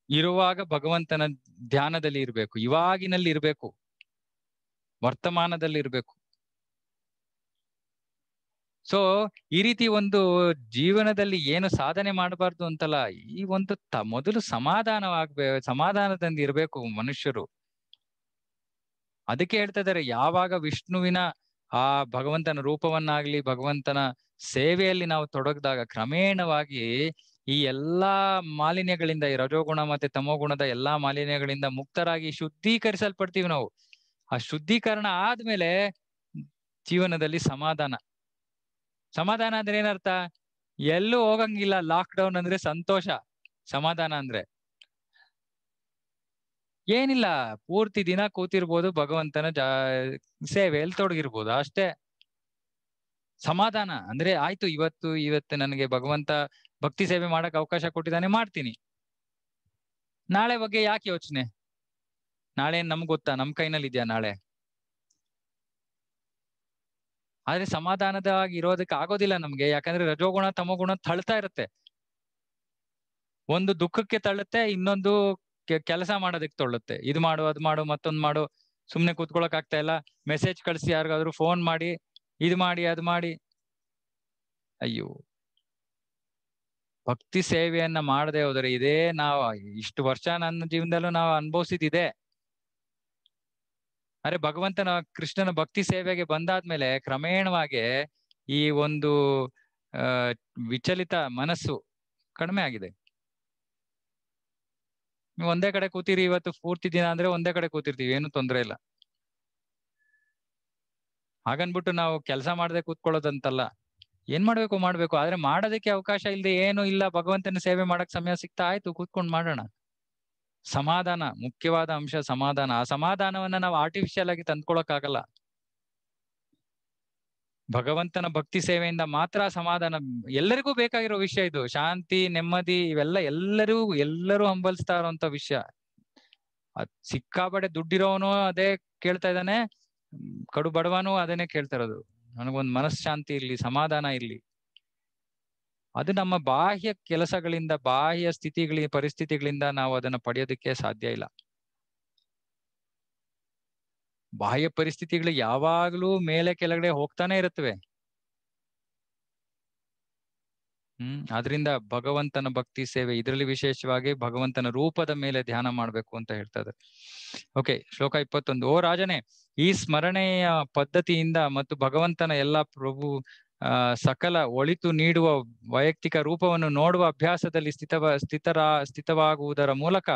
ಇರುವಾಗ ಭಗವಂತನ ಧ್ಯಾನದಲ್ಲಿ ಇರ್ಬೇಕು, ಇವಾಗಿನಲ್ಲಿ ಇರ್ಬೇಕು. ವರ್ತಮಾನದಲ್ಲಿ ಇರಬೇಕು ಸೊ ಈ ರೀತಿ ಒಂದು ಜೀವನದಲ್ಲಿ ಏನು ಸಾಧನೆ ಮಾಡಬಾರ್ದು ಅಂತಲ್ಲ, ಈ ಒಂದು ತ, ಮೊದಲು ಸಮಾಧಾನವಾಗ್ಬೇ ಸಮಾಧಾನದಿಂದ ಇರಬೇಕು ಮನುಷ್ಯರು. ಅದಕ್ಕೆ ಹೇಳ್ತಾ ಇದ್ದಾರೆ ಯಾವಾಗ ವಿಷ್ಣುವಿನ ಆ ಭಗವಂತನ ರೂಪವನ್ನಾಗ್ಲಿ, ಭಗವಂತನ ಸೇವೆಯಲ್ಲಿ ನಾವು ತೊಡಗಿದಾಗ ಕ್ರಮೇಣವಾಗಿ ಈ ಎಲ್ಲಾ ಮಾಲಿನ್ಯಗಳಿಂದ, ಈ ರಜೋಗುಣ ಮತ್ತೆ ತಮೋಗುಣದ ಎಲ್ಲಾ ಮಾಲಿನ್ಯಗಳಿಂದ ಮುಕ್ತರಾಗಿ ಶುದ್ಧೀಕರಿಸಲ್ಪಡ್ತೀವಿ ನಾವು. ಆ ಶುದ್ಧೀಕರಣ ಆದ್ಮೇಲೆ ಜೀವನದಲ್ಲಿ ಸಮಾಧಾನ. ಸಮಾಧಾನ ಅಂದ್ರೆ ಏನರ್ಥ? ಎಲ್ಲೂ ಹೋಗಂಗಿಲ್ಲ. ಲಾಕ್ ಡೌನ್ ಅಂದ್ರೆ ಸಂತೋಷ. ಸಮಾಧಾನ ಅಂದ್ರೆ. ಏನಿಲ್ಲ. ಪೂರ್ತಿ ದಿನ ಕೂತಿರ್ಬೋದು, ಭಗವಂತನ ಜಾ ಸೇವೆಯಲ್ಲಿ ತೊಡಗಿರ್ಬೋದು, ಅಷ್ಟೇ. ಸಮಾಧಾನ ಅಂದ್ರೆ ಆಯ್ತು, ಇವತ್ತು ಇವತ್ತು ನನಗೆ ಭಗವಂತ ಭಕ್ತಿ ಸೇವೆ ಮಾಡಕ್ ಅವಕಾಶ ಕೊಟ್ಟಿದ್ದಾನೆ, ಮಾಡ್ತೀನಿ. ನಾಳೆ ಬಗ್ಗೆ ಯಾಕೆ ಯೋಚನೆ? ನಾಳೆ ನಮ್ಗೆ ಗೊತ್ತಾ? ನಮ್ ಕೈನಲ್ಲಿ ಇದೆಯಾ ನಾಳೆ? ಆದ್ರೆ ಸಮಾಧಾನದವಾಗಿ ಇರೋದಕ್ಕೆ ಆಗೋದಿಲ್ಲ ನಮ್ಗೆ. ಯಾಕಂದ್ರೆ ರಜೋಗುಣ, ತಮೋಗುಣ ತಳ್ತಾ ಇರುತ್ತೆ. ಒಂದು ದುಃಖಕ್ಕೆ ತಳ್ಳುತ್ತೆ, ಇನ್ನೊಂದು ಕೆಲಸ ಮಾಡೋದಕ್ಕೆ ತೊಳ್ಳುತ್ತೆ. ಇದು ಮಾಡು, ಅದ್ ಮಾಡು, ಮತ್ತೊಂದ್ ಮಾಡು. ಸುಮ್ನೆ ಕೂತ್ಕೊಳಕ್ ಆಗ್ತಾ ಇಲ್ಲ. ಮೆಸೇಜ್ ಕಳ್ಸಿ ಯಾರಿಗಾದ್ರೂ ಫೋನ್ ಮಾಡಿ, ಇದು ಮಾಡಿ, ಅದು ಮಾಡಿ. ಅಯ್ಯೋ. ಭಕ್ತಿ ಸೇವೆಯನ್ನ ಮಾಡದೆ ಹೋದ್ರೆ ಇದೇ ನಾವು. ಇಷ್ಟು ವರ್ಷ ನನ್ನ ಜೀವನದಲ್ಲೂ ನಾವು ಅನುಭವಿಸಿದಿದೆ ಅರೆ ಭಗವಂತನ ಕೃಷ್ಣನ ಭಕ್ತಿ ಸೇವೆಗೆ ಬಂದಾದ್ಮೇಲೆ ಕ್ರಮೇಣವಾಗಿ ಈ ಒಂದು ವಿಚಲಿತ ಮನಸ್ಸು ಕಡಿಮೆ ಆಗಿದೆ. ನೀವು ಒಂದೇ ಕಡೆ ಕೂತಿರಿ, ಇವತ್ತು ಪೂರ್ತಿ ದಿನ ಅಂದ್ರೆ ಒಂದೇ ಕಡೆ ಕೂತಿರ್ತೀವಿ, ಏನು ತೊಂದರೆ ಇಲ್ಲ. ಹಾಗನ್ಬಿಟ್ಟು ನಾವು ಕೆಲಸ ಮಾಡದೆ ಕೂತ್ಕೊಳ್ಳೋದಂತಲ್ಲ, ಏನ್ ಮಾಡ್ಬೇಕು ಮಾಡ್ಬೇಕು, ಆದ್ರೆ ಮಾಡೋದಕ್ಕೆ ಅವಕಾಶ ಇಲ್ಲದೆ ಏನು ಇಲ್ಲ, ಭಗವಂತನ ಸೇವೆ ಮಾಡಕ್ ಸಮಯ ಸಿಗ್ತಾ ಆಯ್ತು, ಕೂತ್ಕೊಂಡು ಮಾಡೋಣ. ಸಮಾಧಾನ, ಮುಖ್ಯವಾದ ಅಂಶ ಸಮಾಧಾನ. ಆ ಸಮಾಧಾನವನ್ನ ನಾವು ಆರ್ಟಿಫಿಷಿಯಲ್ ಆಗಿ ತಂದ್ಕೊಳಕ್ ಆಗಲ್ಲ ಭಗವಂತನ ಭಕ್ತಿ ಸೇವೆಯಿಂದ ಮಾತ್ರ ಸಮಾಧಾನ, ಎಲ್ಲರಿಗೂ ಬೇಕಾಗಿರೋ ವಿಷಯ ಇದು. ಶಾಂತಿ, ನೆಮ್ಮದಿ, ಇವೆಲ್ಲ ಎಲ್ಲರೂ ಎಲ್ಲರೂ ಹಂಬಲಿಸ್ತಾ ಇರೋಂತ ವಿಷಯ. ಅದ್ ಸಿಕ್ಕಾಪಡೆ ದುಡ್ಡಿರೋನು ಅದೇ ಕೇಳ್ತಾ ಇದ್ದಾನೆ, ಕಡು ಬಡವನು ಅದನ್ನೇ ಕೇಳ್ತಾ ಇರೋದು. ನನಗೊಂದ್ ಶಾಂತಿ ಇರ್ಲಿ, ಸಮಾಧಾನ ಇರ್ಲಿ. ಅದು ನಮ್ಮ ಬಾಹ್ಯ ಕೆಲಸಗಳಿಂದ, ಬಾಹ್ಯ ಸ್ಥಿತಿಗಳ, ಪರಿಸ್ಥಿತಿಗಳಿಂದ ನಾವು ಅದನ್ನ ಪಡೆಯೋದಕ್ಕೆ ಸಾಧ್ಯ ಇಲ್ಲ. ಬಾಹ್ಯ ಪರಿಸ್ಥಿತಿಗಳು ಯಾವಾಗ್ಲೂ ಮೇಲೆ ಕೆಳಗಡೆ ಹೋಗ್ತಾನೆ ಇರುತ್ತವೆ. ಹ್ಮ್, ಆದ್ರಿಂದ ಭಗವಂತನ ಭಕ್ತಿ ಸೇವೆ ಇದರಲ್ಲಿ ವಿಶೇಷವಾಗಿ ಭಗವಂತನ ರೂಪದ ಮೇಲೆ ಧ್ಯಾನ ಮಾಡ್ಬೇಕು ಅಂತ ಹೇಳ್ತಾ ಇದ್ದಾರೆ. ಓಕೆ, ಶ್ಲೋಕ ಇಪ್ಪತ್ತೊಂದು. ಓ ರಾಜನೇ, ಈ ಸ್ಮರಣೆಯ ಪದ್ಧತಿಯಿಂದ ಮತ್ತು ಭಗವಂತನ ಎಲ್ಲಾ ಪ್ರಭು ಸಕಲ ಒಳಿತು ನೀಡುವ ವೈಯಕ್ತಿಕ ರೂಪವನ್ನು ನೋಡುವ ಅಭ್ಯಾಸದಲ್ಲಿ ಸ್ಥಿತವ, ಸ್ಥಿತರ, ಸ್ಥಿತವಾಗುವುದರ ಮೂಲಕ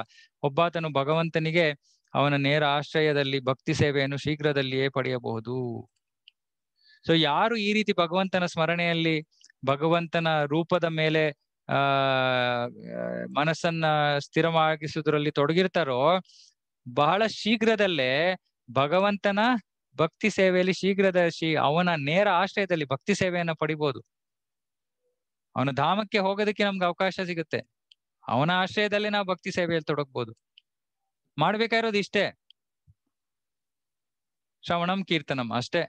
ಒಬ್ಬಾತನು ಭಗವಂತನಿಗೆ ಅವನ ನೇರ ಆಶ್ರಯದಲ್ಲಿ ಭಕ್ತಿ ಸೇವೆಯನ್ನು ಶೀಘ್ರದಲ್ಲಿಯೇ ಪಡೆಯಬಹುದು. ಸೊ ಯಾರು ಈ ರೀತಿ ಭಗವಂತನ ಸ್ಮರಣೆಯಲ್ಲಿ ಭಗವಂತನ ರೂಪದ ಮೇಲೆ, ಆ, ಮನಸ್ಸನ್ನ ಸ್ಥಿರವಾಗಿಸುವುದರಲ್ಲಿ ತೊಡಗಿರ್ತಾರೋ, ಬಹಳ ಶೀಘ್ರದಲ್ಲೇ ಭಗವಂತನ ಭಕ್ತಿ ಸೇವೆಯಲ್ಲಿ ಶೀಘ್ರದ ಶ್ರೀ ಅವನ ನೇರ ಆಶ್ರಯದಲ್ಲಿ ಭಕ್ತಿ ಸೇವೆಯನ್ನ ಪಡಿಬಹುದು ಅವನ ಧಾಮಕ್ಕೆ ಹೋಗೋದಕ್ಕೆ ನಮ್ಗೆ ಅವಕಾಶ ಸಿಗುತ್ತೆ. ಅವನ ಆಶ್ರಯದಲ್ಲಿ ನಾವು ಭಕ್ತಿ ಸೇವೆಯಲ್ಲಿ ತೊಡಗ್ಬೋದು. ಮಾಡ್ಬೇಕಾಗಿರೋದು ಇಷ್ಟೇ. ಶ್ರವಣಂ ಕೀರ್ತನಂ ಅಷ್ಟೇ.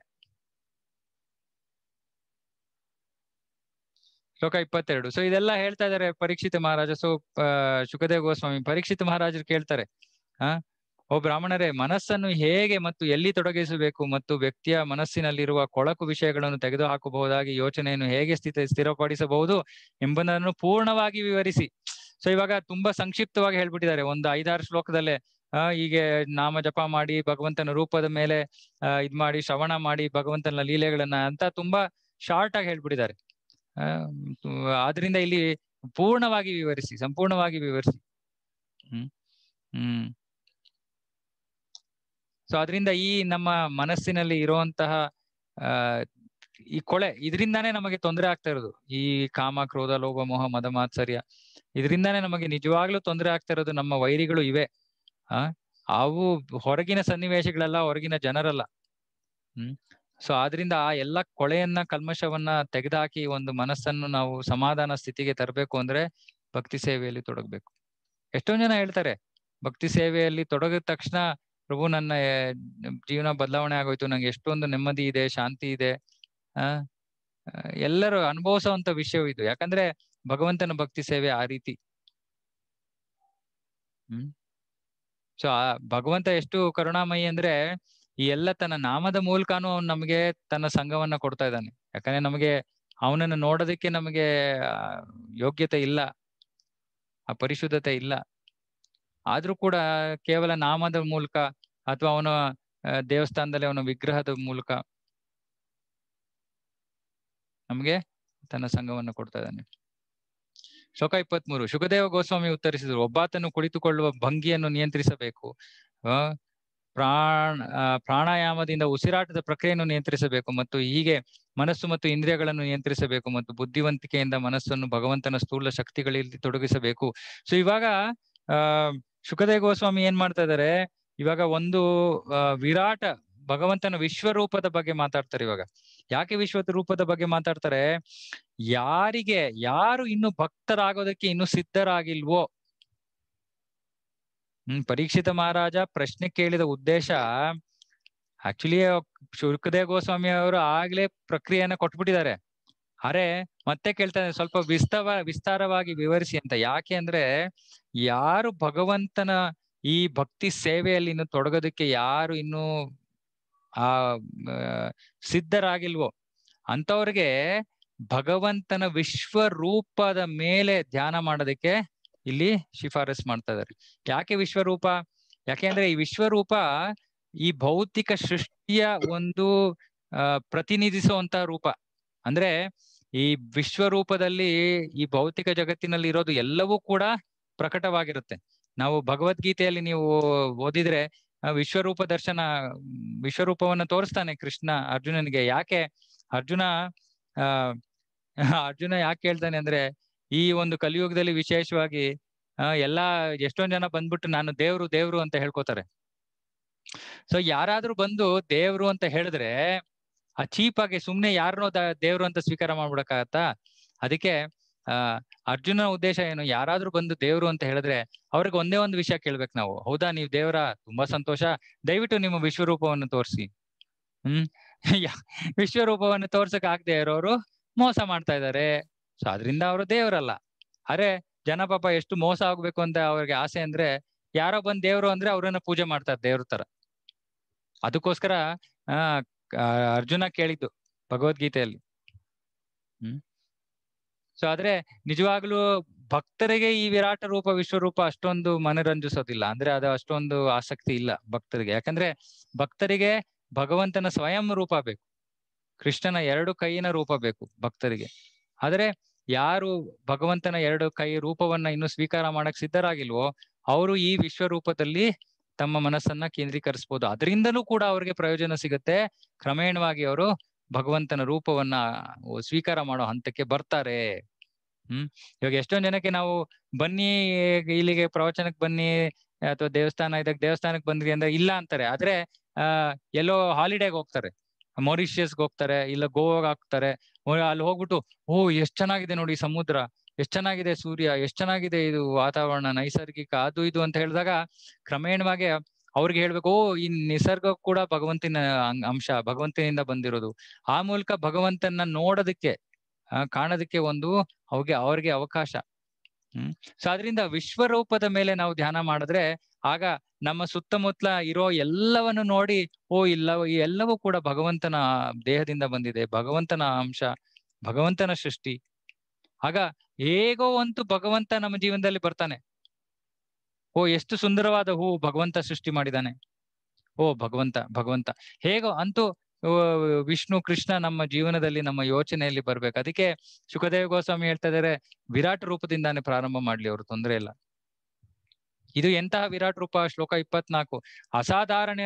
ಶ್ಲೋಕ ಇಪ್ಪತ್ತೆರಡು. ಸೊ ಇದೆಲ್ಲ ಹೇಳ್ತಾ ಇದಾರೆ ಪರೀಕ್ಷಿತ ಮಹಾರಾಜ. ಸೊ ಶುಕದೇವ್ ಗೋಸ್ವಾಮಿ, ಪರೀಕ್ಷಿತ ಮಹಾರಾಜರು ಕೇಳ್ತಾರೆ. ಆ ಓ ಬ್ರಾಹ್ಮಣರೇ, ಮನಸ್ಸನ್ನು ಹೇಗೆ ಮತ್ತು ಎಲ್ಲಿ ತೊಡಗಿಸಬೇಕು ಮತ್ತು ವ್ಯಕ್ತಿಯ ಮನಸ್ಸಿನಲ್ಲಿರುವ ಕೊಳಕು ವಿಷಯಗಳನ್ನು ತೆಗೆದುಹಾಕಬಹುದಾಗಿ ಯೋಚನೆಯನ್ನು ಹೇಗೆ ಸ್ಥಿತಿ, ಸ್ಥಿರಪಡಿಸಬಹುದು ಎಂಬುದನ್ನು ಪೂರ್ಣವಾಗಿ ವಿವರಿಸಿ. ಸೊ ಇವಾಗ ತುಂಬಾ ಸಂಕ್ಷಿಪ್ತವಾಗಿ ಹೇಳ್ಬಿಟ್ಟಿದ್ದಾರೆ. ಒಂದು ಐದಾರು ಶ್ಲೋಕದಲ್ಲೇ ಹೀಗೆ ನಾಮ ಜಪ ಮಾಡಿ, ಭಗವಂತನ ರೂಪದ ಮೇಲೆ ಅಹ್ ಇದ್ ಮಾಡಿ, ಶ್ರವಣ ಮಾಡಿ, ಭಗವಂತನ ಲೀಲೆಗಳನ್ನ ಅಂತ ತುಂಬಾ ಶಾರ್ಟ್ ಆಗಿ ಹೇಳ್ಬಿಟ್ಟಿದ್ದಾರೆ. ಆ ಆದ್ರಿಂದ ಇಲ್ಲಿ ಪೂರ್ಣವಾಗಿ ವಿವರಿಸಿ, ಸಂಪೂರ್ಣವಾಗಿ ವಿವರಿಸಿ. ಹ್ಮ್ ಹ್ಮ್. ಸೊ ಅದರಿಂದ ಈ ನಮ್ಮ ಮನಸ್ಸಿನಲ್ಲಿ ಇರುವಂತಹ ಈ ಕೊಳೆ ಇದರಿಂದಾನೇ ನಮಗೆ ತೊಂದರೆ ಆಗ್ತಾ ಇರೋದು. ಈ ಕಾಮ, ಕ್ರೋಧ, ಲೋಭ, ಮೋಹ, ಮದ, ಮಾತ್ಸರ್ಯ ಇದರಿಂದಾನೇ ನಮಗೆ ನಿಜವಾಗ್ಲೂ ತೊಂದರೆ ಆಗ್ತಾ ಇರೋದು ನಮ್ಮ ವೈರಿಗಳು ಇವೆ. ಆ, ಅವು ಹೊರಗಿನ ಸನ್ನಿವೇಶಗಳೆಲ್ಲ ಹೊರಗಿನ ಜನರಲ್ಲ. ಹ್ಮ್. ಸೊ ಆದ್ರಿಂದ ಆ ಎಲ್ಲ ಕೊಳೆಯನ್ನ, ಕಲ್ಮಶವನ್ನ ತೆಗೆದಾಕಿ ಒಂದು ಮನಸ್ಸನ್ನು ನಾವು ಸಮಾಧಾನ ಸ್ಥಿತಿಗೆ ತರಬೇಕು ಅಂದ್ರೆ ಭಕ್ತಿ ಸೇವೆಯಲ್ಲಿ ತೊಡಗ್ಬೇಕು. ಎಷ್ಟೊಂದ್ ಜನ ಹೇಳ್ತಾರೆ, ಭಕ್ತಿ ಸೇವೆಯಲ್ಲಿ ತೊಡಗಿದ ತಕ್ಷಣ ಪ್ರಭು ನನ್ನ ಜೀವನ ಬದಲಾವಣೆ ಆಗೋಯ್ತು. ನಂಗೆ ಎಷ್ಟೊಂದು ನೆಮ್ಮದಿ ಇದೆ, ಶಾಂತಿ ಇದೆ. ಆ ಎಲ್ಲರೂ ಅನುಭವಿಸುವಂತ ವಿಷಯ ಇದು. ಯಾಕಂದ್ರೆ ಭಗವಂತನ ಭಕ್ತಿ ಸೇವೆ ಆ ರೀತಿ. ಹ್ಮ್. ಸೊ ಆ ಭಗವಂತ ಎಷ್ಟು ಕರುಣಾಮಯಿ ಅಂದ್ರೆ ಈ ಎಲ್ಲ ತನ್ನ ನಾಮದ ಮೂಲಕನೂ ಅವ್ನು ನಮಗೆ ತನ್ನ ಸಂಘವನ್ನ ಕೊಡ್ತಾ ಇದ್ದಾನೆ. ಯಾಕಂದ್ರೆ ನಮಗೆ ಅವನನ್ನು ನೋಡೋದಕ್ಕೆ ನಮಗೆ ಯೋಗ್ಯತೆ ಇಲ್ಲ. ಆ ಪರಿಶುದ್ಧತೆ ಇಲ್ಲ. ಆದ್ರೂ ಕೂಡ ಕೇವಲ ನಾಮದ ಮೂಲಕ ಅಥವಾ ಅವನ ದೇವಸ್ಥಾನದಲ್ಲಿ ಅವನ ವಿಗ್ರಹದ ಮೂಲಕ ನಮ್ಗೆ ತನ್ನ ಸಂಘವನ್ನು ಕೊಡ್ತಾ ಇದ್ದಾನೆ. ಶ್ಲೋಕ ಇಪ್ಪತ್ಮೂರು, ಶುಕದೇವ ಗೋಸ್ವಾಮಿ ಉತ್ತರಿಸಿದ್ರು, ಒಬ್ಬಾತನು ಕುಳಿತುಕೊಳ್ಳುವ ಭಂಗಿಯನ್ನು ನಿಯಂತ್ರಿಸಬೇಕು. ಪ್ರಾಣ ಪ್ರಾಣಾಯಾಮದಿಂದ ಉಸಿರಾಟದ ಪ್ರಕ್ರಿಯೆಯನ್ನು ನಿಯಂತ್ರಿಸಬೇಕು ಮತ್ತು ಹೀಗೆ ಮನಸ್ಸು ಮತ್ತು ಇಂದ್ರಿಯಗಳನ್ನು ನಿಯಂತ್ರಿಸಬೇಕು ಮತ್ತು ಬುದ್ಧಿವಂತಿಕೆಯಿಂದ ಮನಸ್ಸನ್ನು ಭಗವಂತನ ಸ್ಥೂಲ ಶಕ್ತಿಗಳಲ್ಲಿ ತೊಡಗಿಸಬೇಕು. ಸೊ ಇವಾಗ, ಆ ಶುಕದೇವ ಗೋಸ್ವಾಮಿ ಏನ್ ಮಾಡ್ತಾ ಇದಾರೆ? ಇವಾಗ ಒಂದು ವಿರಾಟ ಭಗವಂತನ ವಿಶ್ವರೂಪದ ಬಗ್ಗೆ ಮಾತಾಡ್ತಾರೆ ಇವಾಗ. ಯಾಕೆ ವಿಶ್ವ ರೂಪದ ಬಗ್ಗೆ ಮಾತಾಡ್ತಾರೆ? ಯಾರಿಗೆ, ಯಾರು ಇನ್ನು ಭಕ್ತರಾಗೋದಕ್ಕೆ ಇನ್ನು ಸಿದ್ಧರಾಗಿಲ್ವೋ? ಹ್ಮ್, ಪರೀಕ್ಷಿತ ಮಹಾರಾಜ, ಪ್ರಶ್ನೆ ಕೇಳಿದ ಉದ್ದೇಶ ಆಕ್ಚುಲಿ ಶುಲ್ಕದೇವ್ ಗೋಸ್ವಾಮಿ ಅವರು ಆಗ್ಲೇ ಪ್ರಕ್ರಿಯೆಯನ್ನ ಕೊಟ್ಬಿಟ್ಟಿದ್ದಾರೆ. ಅರೆ ಮತ್ತೆ ಕೇಳ್ತಾರೆ ಸ್ವಲ್ಪ ವಿಸ್ತವ, ವಿಸ್ತಾರವಾಗಿ ವಿವರಿಸಿ ಅಂತ. ಯಾಕೆ ಅಂದ್ರೆ ಯಾರು ಭಗವಂತನ ಈ ಭಕ್ತಿ ಸೇವೆಯಲ್ಲಿ ಇನ್ನು ತೊಡಗೋದಕ್ಕೆ ಯಾರು ಇನ್ನು ಆ ಸಿದ್ಧರಾಗಿಲ್ವೋ ಅಂತವ್ರಿಗೆ ಭಗವಂತನ ವಿಶ್ವರೂಪದ ಮೇಲೆ ಧ್ಯಾನ ಮಾಡೋದಕ್ಕೆ ಇಲ್ಲಿ ಶಿಫಾರಸ್ ಮಾಡ್ತಾ ಇದಾರೆ ಯಾಕೆ ವಿಶ್ವರೂಪ? ಯಾಕೆಂದ್ರೆ ಈ ವಿಶ್ವರೂಪ ಈ ಭೌತಿಕ ಸೃಷ್ಟಿಯ ಒಂದು ಪ್ರತಿನಿಧಿಸುವಂತ ರೂಪ. ಅಂದ್ರೆ ಈ ವಿಶ್ವರೂಪದಲ್ಲಿ ಈ ಭೌತಿಕ ಜಗತ್ತಿನಲ್ಲಿ ಇರೋದು ಎಲ್ಲವೂ ಕೂಡ ಪ್ರಕಟವಾಗಿರುತ್ತೆ. ನಾವು ಭಗವದ್ಗೀತೆಯಲ್ಲಿ ನೀವು ಓದಿದ್ರೆ ವಿಶ್ವರೂಪ ದರ್ಶನ, ವಿಶ್ವರೂಪವನ್ನು ತೋರಿಸ್ತಾನೆ ಕೃಷ್ಣ ಅರ್ಜುನನಿಗೆ. ಯಾಕೆ ಅರ್ಜುನ, ಆ, ಅರ್ಜುನ ಯಾಕೆ ಹೇಳ್ತಾನೆ ಅಂದ್ರೆ, ಈ ಒಂದು ಕಲಿಯುಗದಲ್ಲಿ ವಿಶೇಷವಾಗಿ ಎಲ್ಲಾ ಎಷ್ಟೊಂದ್ ಜನ ಬಂದ್ಬಿಟ್ಟು ನಾನು ದೇವ್ರು ದೇವ್ರು ಅಂತ ಹೇಳ್ಕೊತಾರೆ. ಸೊ ಯಾರಾದ್ರೂ ಬಂದು ದೇವ್ರು ಅಂತ ಹೇಳಿದ್ರೆ ಆ ಚೀಪ್ ಆಗಿ ಸುಮ್ನೆ ಯಾರನ್ನೋ ದೇವ್ರು ಅಂತ ಸ್ವೀಕಾರ ಮಾಡ್ಬಿಡಕ್ಕಾಗತ್ತಾ? ಅದಕ್ಕೆ ಆ ಅರ್ಜುನ ಉದ್ದೇಶ ಏನು? ಯಾರಾದ್ರೂ ಬಂದು ದೇವ್ರು ಅಂತ ಹೇಳಿದ್ರೆ ಅವ್ರಿಗೆ ಒಂದೇ ಒಂದು ವಿಷಯ ಕೇಳ್ಬೇಕು ನಾವು. ಹೌದಾ? ನೀವು ದೇವ್ರ? ತುಂಬಾ ಸಂತೋಷ. ದಯವಿಟ್ಟು ನಿಮ್ಮ ವಿಶ್ವರೂಪವನ್ನು ತೋರಿಸಿ. ಹ್ಮ್? ವಿಶ್ವರೂಪವನ್ನು ತೋರ್ಸಕ್ ಆಗದೆ ಇರೋರು ಮೋಸ ಮಾಡ್ತಾ ಇದ್ದಾರೆ ಸೊ ಅದರಿಂದ ಅವರು ದೇವರಲ್ಲ. ಅರೆ ಜನ ಪಾಪ ಎಷ್ಟು ಮೋಸ ಆಗ್ಬೇಕು ಅಂತ ಅವ್ರಿಗೆ ಆಸೆ ಅಂದ್ರೆ ಯಾರೋ ಬಂದ್ ದೇವ್ರು ಅಂದ್ರೆ ಅವ್ರನ್ನ ಪೂಜೆ ಮಾಡ್ತಾರೆ ದೇವ್ರ ತರ ಅದಕ್ಕೋಸ್ಕರ ಆ, ಅರ್ಜುನ ಕೇಳಿದ್ದು ಭಗವದ್ಗೀತೆಯಲ್ಲಿ. ಹ್ಮ್. ಸೊ ಆದ್ರೆ ನಿಜವಾಗ್ಲೂ ಭಕ್ತರಿಗೆ ಈ ವಿರಾಟ ರೂಪ, ವಿಶ್ವರೂಪ ಅಷ್ಟೊಂದು ಮನರಂಜಿಸೋದಿಲ್ಲ. ಅಂದ್ರೆ ಅದು ಅಷ್ಟೊಂದು ಆಸಕ್ತಿ ಇಲ್ಲ ಭಕ್ತರಿಗೆ. ಯಾಕಂದ್ರೆ ಭಕ್ತರಿಗೆ ಭಗವಂತನ ಸ್ವಯಂ ರೂಪ ಬೇಕು. ಕೃಷ್ಣನ ಎರಡು ಕೈಯಿನ ರೂಪ ಬೇಕು ಭಕ್ತರಿಗೆ. ಆದ್ರೆ ಯಾರು ಭಗವಂತನ ಎರಡು ಕೈ ರೂಪವನ್ನ ಇನ್ನು ಸ್ವೀಕಾರ ಮಾಡಕ್ ಸಿದ್ಧರಾಗಿಲ್ವೋ, ಅವರು ಈ ವಿಶ್ವರೂಪದಲ್ಲಿ ತಮ್ಮ ಮನಸ್ಸನ್ನ ಕೇಂದ್ರೀಕರಿಸಬಹುದು ಅದರಿಂದಲೂ ಕೂಡ ಅವ್ರಿಗೆ ಪ್ರಯೋಜನ ಸಿಗುತ್ತೆ. ಕ್ರಮೇಣವಾಗಿ ಅವರು ಭಗವಂತನ ರೂಪವನ್ನ ಸ್ವೀಕಾರ ಮಾಡೋ ಹಂತಕ್ಕೆ ಬರ್ತಾರೆ. ಹ್ಮ್? ಇವಾಗ ಎಷ್ಟೊಂದ್ ಜನಕ್ಕೆ ನಾವು ಬನ್ನಿ, ಇಲ್ಲಿಗೆ ಪ್ರವಚನಕ್ಕೆ ಬನ್ನಿ, ಅಥವಾ ದೇವಸ್ಥಾನ, ಇದಕ್ಕೆ ದೇವಸ್ಥಾನಕ್ಕೆ ಬಂದ್ರಿ ಅಂದ್ರೆ ಇಲ್ಲ ಅಂತಾರೆ. ಆದ್ರೆ, ಆ, ಎಲ್ಲೋ ಹಾಲಿಡೇಗೆ ಹೋಗ್ತಾರೆ. ಮಾರಿಷಿಯಸ್ಗೆ ಹೋಗ್ತಾರೆ, ಇಲ್ಲ ಗೋವಾಗ ಹಾಕ್ತಾರೆ. ಅಲ್ಲಿ ಹೋಗ್ಬಿಟ್ಟು, ಓ, ಎಷ್ಟ್ ಚೆನ್ನಾಗಿದೆ ನೋಡಿ ಸಮುದ್ರ. ಎಷ್ಟ್ ಚೆನ್ನಾಗಿದೆ ಸೂರ್ಯ, ಎಷ್ಟು ಚೆನ್ನಾಗಿದೆ ಇದು ವಾತಾವರಣ, ನೈಸರ್ಗಿಕ, ಅದು ಇದು ಅಂತ ಹೇಳಿದಾಗ ಕ್ರಮೇಣವಾಗಿ ಅವ್ರಿಗೆ ಹೇಳ್ಬೇಕು, ಓ, ಈ ನಿಸರ್ಗ ಕೂಡ ಭಗವಂತನ ಅಂಶ, ಭಗವಂತನಿಂದ ಬಂದಿರೋದು. ಆ ಮೂಲಕ ಭಗವಂತನ ನೋಡೋದಕ್ಕೆ ಕಾಣೋದಕ್ಕೆ ಒಂದು ಅವ್ರಿಗೆ ಅವ್ರಿಗೆ ಅವಕಾಶ. ಹ್ಮ್. ಸೊ ಅದರಿಂದ ವಿಶ್ವರೂಪದ ಮೇಲೆ ನಾವು ಧ್ಯಾನ ಮಾಡಿದ್ರೆ ಆಗ ನಮ್ಮ ಸುತ್ತಮುತ್ತಲ ಇರೋ ಎಲ್ಲವನ್ನು ನೋಡಿ, ಓ ಇಲ್ಲ ಎಲ್ಲವೂ ಕೂಡ ಭಗವಂತನ ದೇಹದಿಂದ ಬಂದಿದೆ, ಭಗವಂತನ ಅಂಶ, ಭಗವಂತನ ಸೃಷ್ಟಿ. ಆಗ ಹೇಗೋ ಒಂದು ಭಗವಂತ ನಮ್ಮ ಜೀವನದಲ್ಲಿ ಬರ್ತಾನೆ. ಓ, ಎಷ್ಟು ಸುಂದರವಾದ ಹೂ ಭಗವಂತ ಸೃಷ್ಟಿ ಮಾಡಿದಾನೆ. ಓ, ಭಗವಂತ ಭಗವಂತ. ಹೇಗೋ ಅಂತೂ ವಿಷ್ಣು, ಕೃಷ್ಣ ನಮ್ಮ ಜೀವನದಲ್ಲಿ ನಮ್ಮ ಯೋಚನೆಯಲ್ಲಿ ಬರ್ಬೇಕು. ಅದಕ್ಕೆ ಸುಖದೇವ ಗೋಸ್ವಾಮಿ ಹೇಳ್ತಾ ಇದಾರೆ, ವಿರಾಟ್ ರೂಪದಿಂದಾನೆ ಪ್ರಾರಂಭ ಮಾಡ್ಲಿ ಅವರು, ತೊಂದರೆ ಇಲ್ಲ. ಇದು ಎಂತಹ ವಿರಾಟ್ ರೂಪ? ಶ್ಲೋಕ ಇಪ್ಪತ್ನಾಲ್ಕು. ಅಸಾಧಾರಣ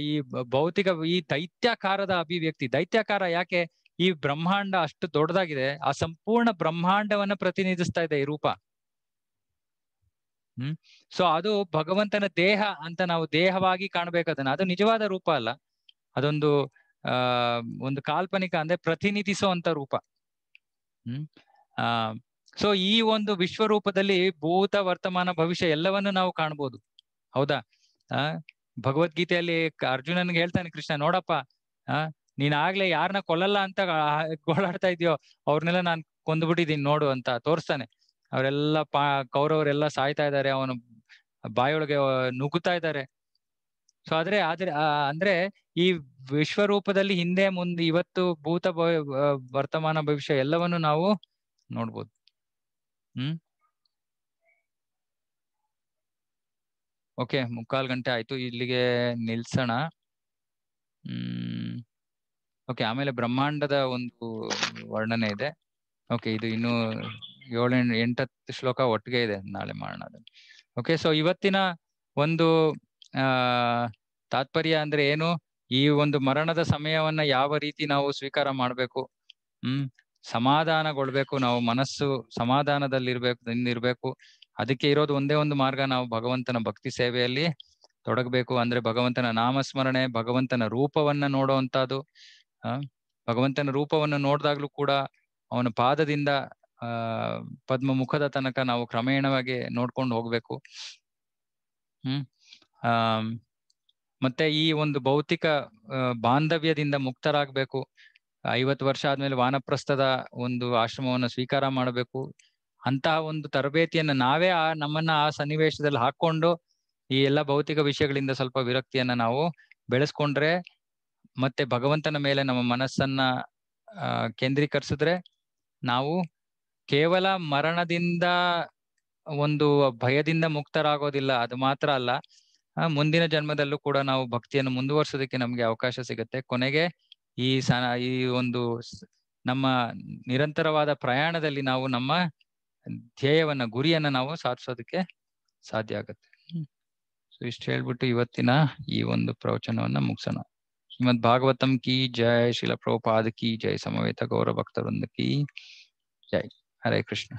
ಈ ಭೌತಿಕ, ಈ ದೈತ್ಯಾಕಾರದ ಅಭಿವ್ಯಕ್ತಿ. ದೈತ್ಯಾಕಾರ ಯಾಕೆ? ಈ ಬ್ರಹ್ಮಾಂಡ ಅಷ್ಟು ದೊಡ್ಡದಾಗಿದೆ, ಆ ಸಂಪೂರ್ಣ ಬ್ರಹ್ಮಾಂಡವನ್ನ ಪ್ರತಿನಿಧಿಸ್ತಾ ಇದೆ ಈ ರೂಪ. ಹ್ಮ್? ಸೊ ಅದು ಭಗವಂತನ ದೇಹ ಅಂತ ನಾವು ದೇಹವಾಗಿ ಕಾಣ್ಬೇಕದನ್ನ ಅದು ನಿಜವಾದ ರೂಪ ಅಲ್ಲ. ಅದೊಂದು, ಆ, ಒಂದು ಕಾಲ್ಪನಿಕ ಅಂದ್ರೆ ಪ್ರತಿನಿಧಿಸುವಂತ ರೂಪ. ಹ್ಮ್? ಆ ಸೊ ಈ ಒಂದು ವಿಶ್ವರೂಪದಲ್ಲಿ ಭೂತ, ವರ್ತಮಾನ, ಭವಿಷ್ಯ ಎಲ್ಲವನ್ನು ನಾವು ಕಾಣ್ಬೋದು. ಹೌದಾ? ಆ, ಭಗವದ್ಗೀತೆಯಲ್ಲಿ ಅರ್ಜುನನ್ಗೆ ಹೇಳ್ತಾನೆ ಕೃಷ್ಣ, ನೋಡಪ್ಪ, ಆ ನೀನ್ ಆಗ್ಲೇ ಯಾರನ್ನ ಕೊಲ್ಲಲ್ಲ ಅಂತ ಗೋಳಾಡ್ತಾ ಇದೆಯೋ ಅವ್ರನ್ನೆಲ್ಲ ನಾನ್ ಕೊಂದ್ಬಿಟ್ಟಿದೀನಿ ನೋಡು ಅಂತ ತೋರಿಸ್ತಾನೆ. ಅವರೆಲ್ಲ ಪಾ, ಕೌರವರೆಲ್ಲ ಸಾಯ್ತಾ ಇದ್ದಾರೆ ಅವನು ಬಾಯೊಳಗೆ ನುಗ್ಗುತ್ತಾ ಇದ್ದಾರೆ ಸೊ ಆದ್ರೆ ಆದ್ರೆ ಅಂದ್ರೆ ಈ ವಿಶ್ವರೂಪದಲ್ಲಿ ಹಿಂದೆ ಮುಂದೆ ಇವತ್ತು ಭೂತ ವರ್ತಮಾನ ಭವಿಷ್ಯ ಎಲ್ಲವನ್ನು ನಾವು ನೋಡ್ಬೋದು. ಹ್ಮ್? ಓಕೆ, ಮುಕ್ಕಾಲ್ ಗಂಟೆ ಆಯ್ತು. ಇಲ್ಲಿಗೆ ನಿಲ್ಸೋಣ. ಹ್ಮ್. ಓಕೆ ಆಮೇಲೆ ಬ್ರಹ್ಮಾಂಡದ ಒಂದು ವರ್ಣನೆ ಇದೆ. ಓಕೆ ಇದು ಇನ್ನು ಏಳು, ಎಂಟತ್ತು ಶ್ಲೋಕ ಒಟ್ಟಿಗೆ ಇದೆ ನಾಳೆ ಮಾಡೋಣ ಓಕೆ ಸೊ ಇವತ್ತಿನ ಒಂದು, ಆ, ತಾತ್ಪರ್ಯ ಅಂದ್ರೆ ಏನು? ಈ ಒಂದು ಮರಣದ ಸಮಯವನ್ನ ಯಾವ ರೀತಿ ನಾವು ಸ್ವೀಕಾರ ಮಾಡ್ಬೇಕು? ಹ್ಮ್, ಸಮಾಧಾನಗೊಳ್ಬೇಕು, ನಾವು ಮನಸ್ಸು ಸಮಾಧಾನದಲ್ಲಿರ್ಬೇಕು ಇರ್ಬೇಕು ಅದಕ್ಕೆ ಇರೋದು ಒಂದೇ ಒಂದು ಮಾರ್ಗ, ನಾವು ಭಗವಂತನ ಭಕ್ತಿ ಸೇವೆಯಲ್ಲಿ ತೊಡಗಬೇಕು. ಅಂದ್ರೆ ಭಗವಂತನ ನಾಮಸ್ಮರಣೆ, ಭಗವಂತನ ರೂಪವನ್ನ ನೋಡುವಂತದ್ದು ಭಗವಂತನ ರೂಪವನ್ನು ನೋಡಿದಾಗ್ಲೂ ಕೂಡ ಅವನ ಪಾದದಿಂದ, ಆ ಪದ್ಮ ಮುಖದ ತನಕ ನಾವು ಕ್ರಮೇಣವಾಗಿ ನೋಡ್ಕೊಂಡು ಹೋಗ್ಬೇಕು. ಹ್ಮ್, ಆ, ಮತ್ತೆ ಈ ಒಂದು ಭೌತಿಕ ಬಾಂಧವ್ಯದಿಂದ ಮುಕ್ತರಾಗ್ಬೇಕು. ಐವತ್ತು ವರ್ಷ ಆದ್ಮೇಲೆ ವಾನಪ್ರಸ್ಥದ ಒಂದು ಆಶ್ರಮವನ್ನು ಸ್ವೀಕಾರ ಮಾಡಬೇಕು. ಅಂತಹ ಒಂದು ತರಬೇತಿಯನ್ನ ನಾವೇ ಆ, ನಮ್ಮನ್ನ ಆ ಸನ್ನಿವೇಶದಲ್ಲಿ ಹಾಕೊಂಡು ಈ ಎಲ್ಲ ಭೌತಿಕ ವಿಷಯಗಳಿಂದ ಸ್ವಲ್ಪ ವಿರಕ್ತಿಯನ್ನ ನಾವು ಬೆಳೆಸ್ಕೊಂಡ್ರೆ ಮತ್ತೆ ಭಗವಂತನ ಮೇಲೆ ನಮ್ಮ ಮನಸ್ಸನ್ನ ಕೇಂದ್ರೀಕರಿಸಿದ್ರೆ ನಾವು ಕೇವಲ ಮರಣದಿಂದ ಒಂದು ಭಯದಿಂದ ಮುಕ್ತರಾಗೋದಿಲ್ಲ, ಅದು ಮಾತ್ರ ಅಲ್ಲ. ಮುಂದಿನ ಜನ್ಮದಲ್ಲೂ ಕೂಡ ನಾವು ಭಕ್ತಿಯನ್ನು ಮುಂದುವರ್ಸೋದಕ್ಕೆ ನಮ್ಗೆ ಅವಕಾಶ ಸಿಗುತ್ತೆ. ಕೊನೆಗೆ ಈ ಸನ, ಈ ಒಂದು ನಮ್ಮ ನಿರಂತರವಾದ ಪ್ರಯಾಣದಲ್ಲಿ ನಾವು ನಮ್ಮ ಧ್ಯೇಯವನ್ನ, ಗುರಿಯನ್ನ ನಾವು ಸಾಧಿಸೋದಕ್ಕೆ ಸಾಧ್ಯ ಆಗುತ್ತೆ. ಸೊ, ಇಷ್ಟು ಹೇಳ್ಬಿಟ್ಟು ಇವತ್ತಿನ ಈ ಒಂದು ಪ್ರವಚನವನ್ನ ಮುಗಿಸೋಣ. ಶ್ರೀಮದ್ ಭಾಗವತಂ ಕಿ ಜಯ ಶಿಲ ಪ್ರಭುಪಾದ ಕಿ ಜಯ ಸಮವೇತ ಗೌರ ಭಕ್ತವೃಂದ ಕಿ ಜೈ ಹರೇ ಕೃಷ್ಣ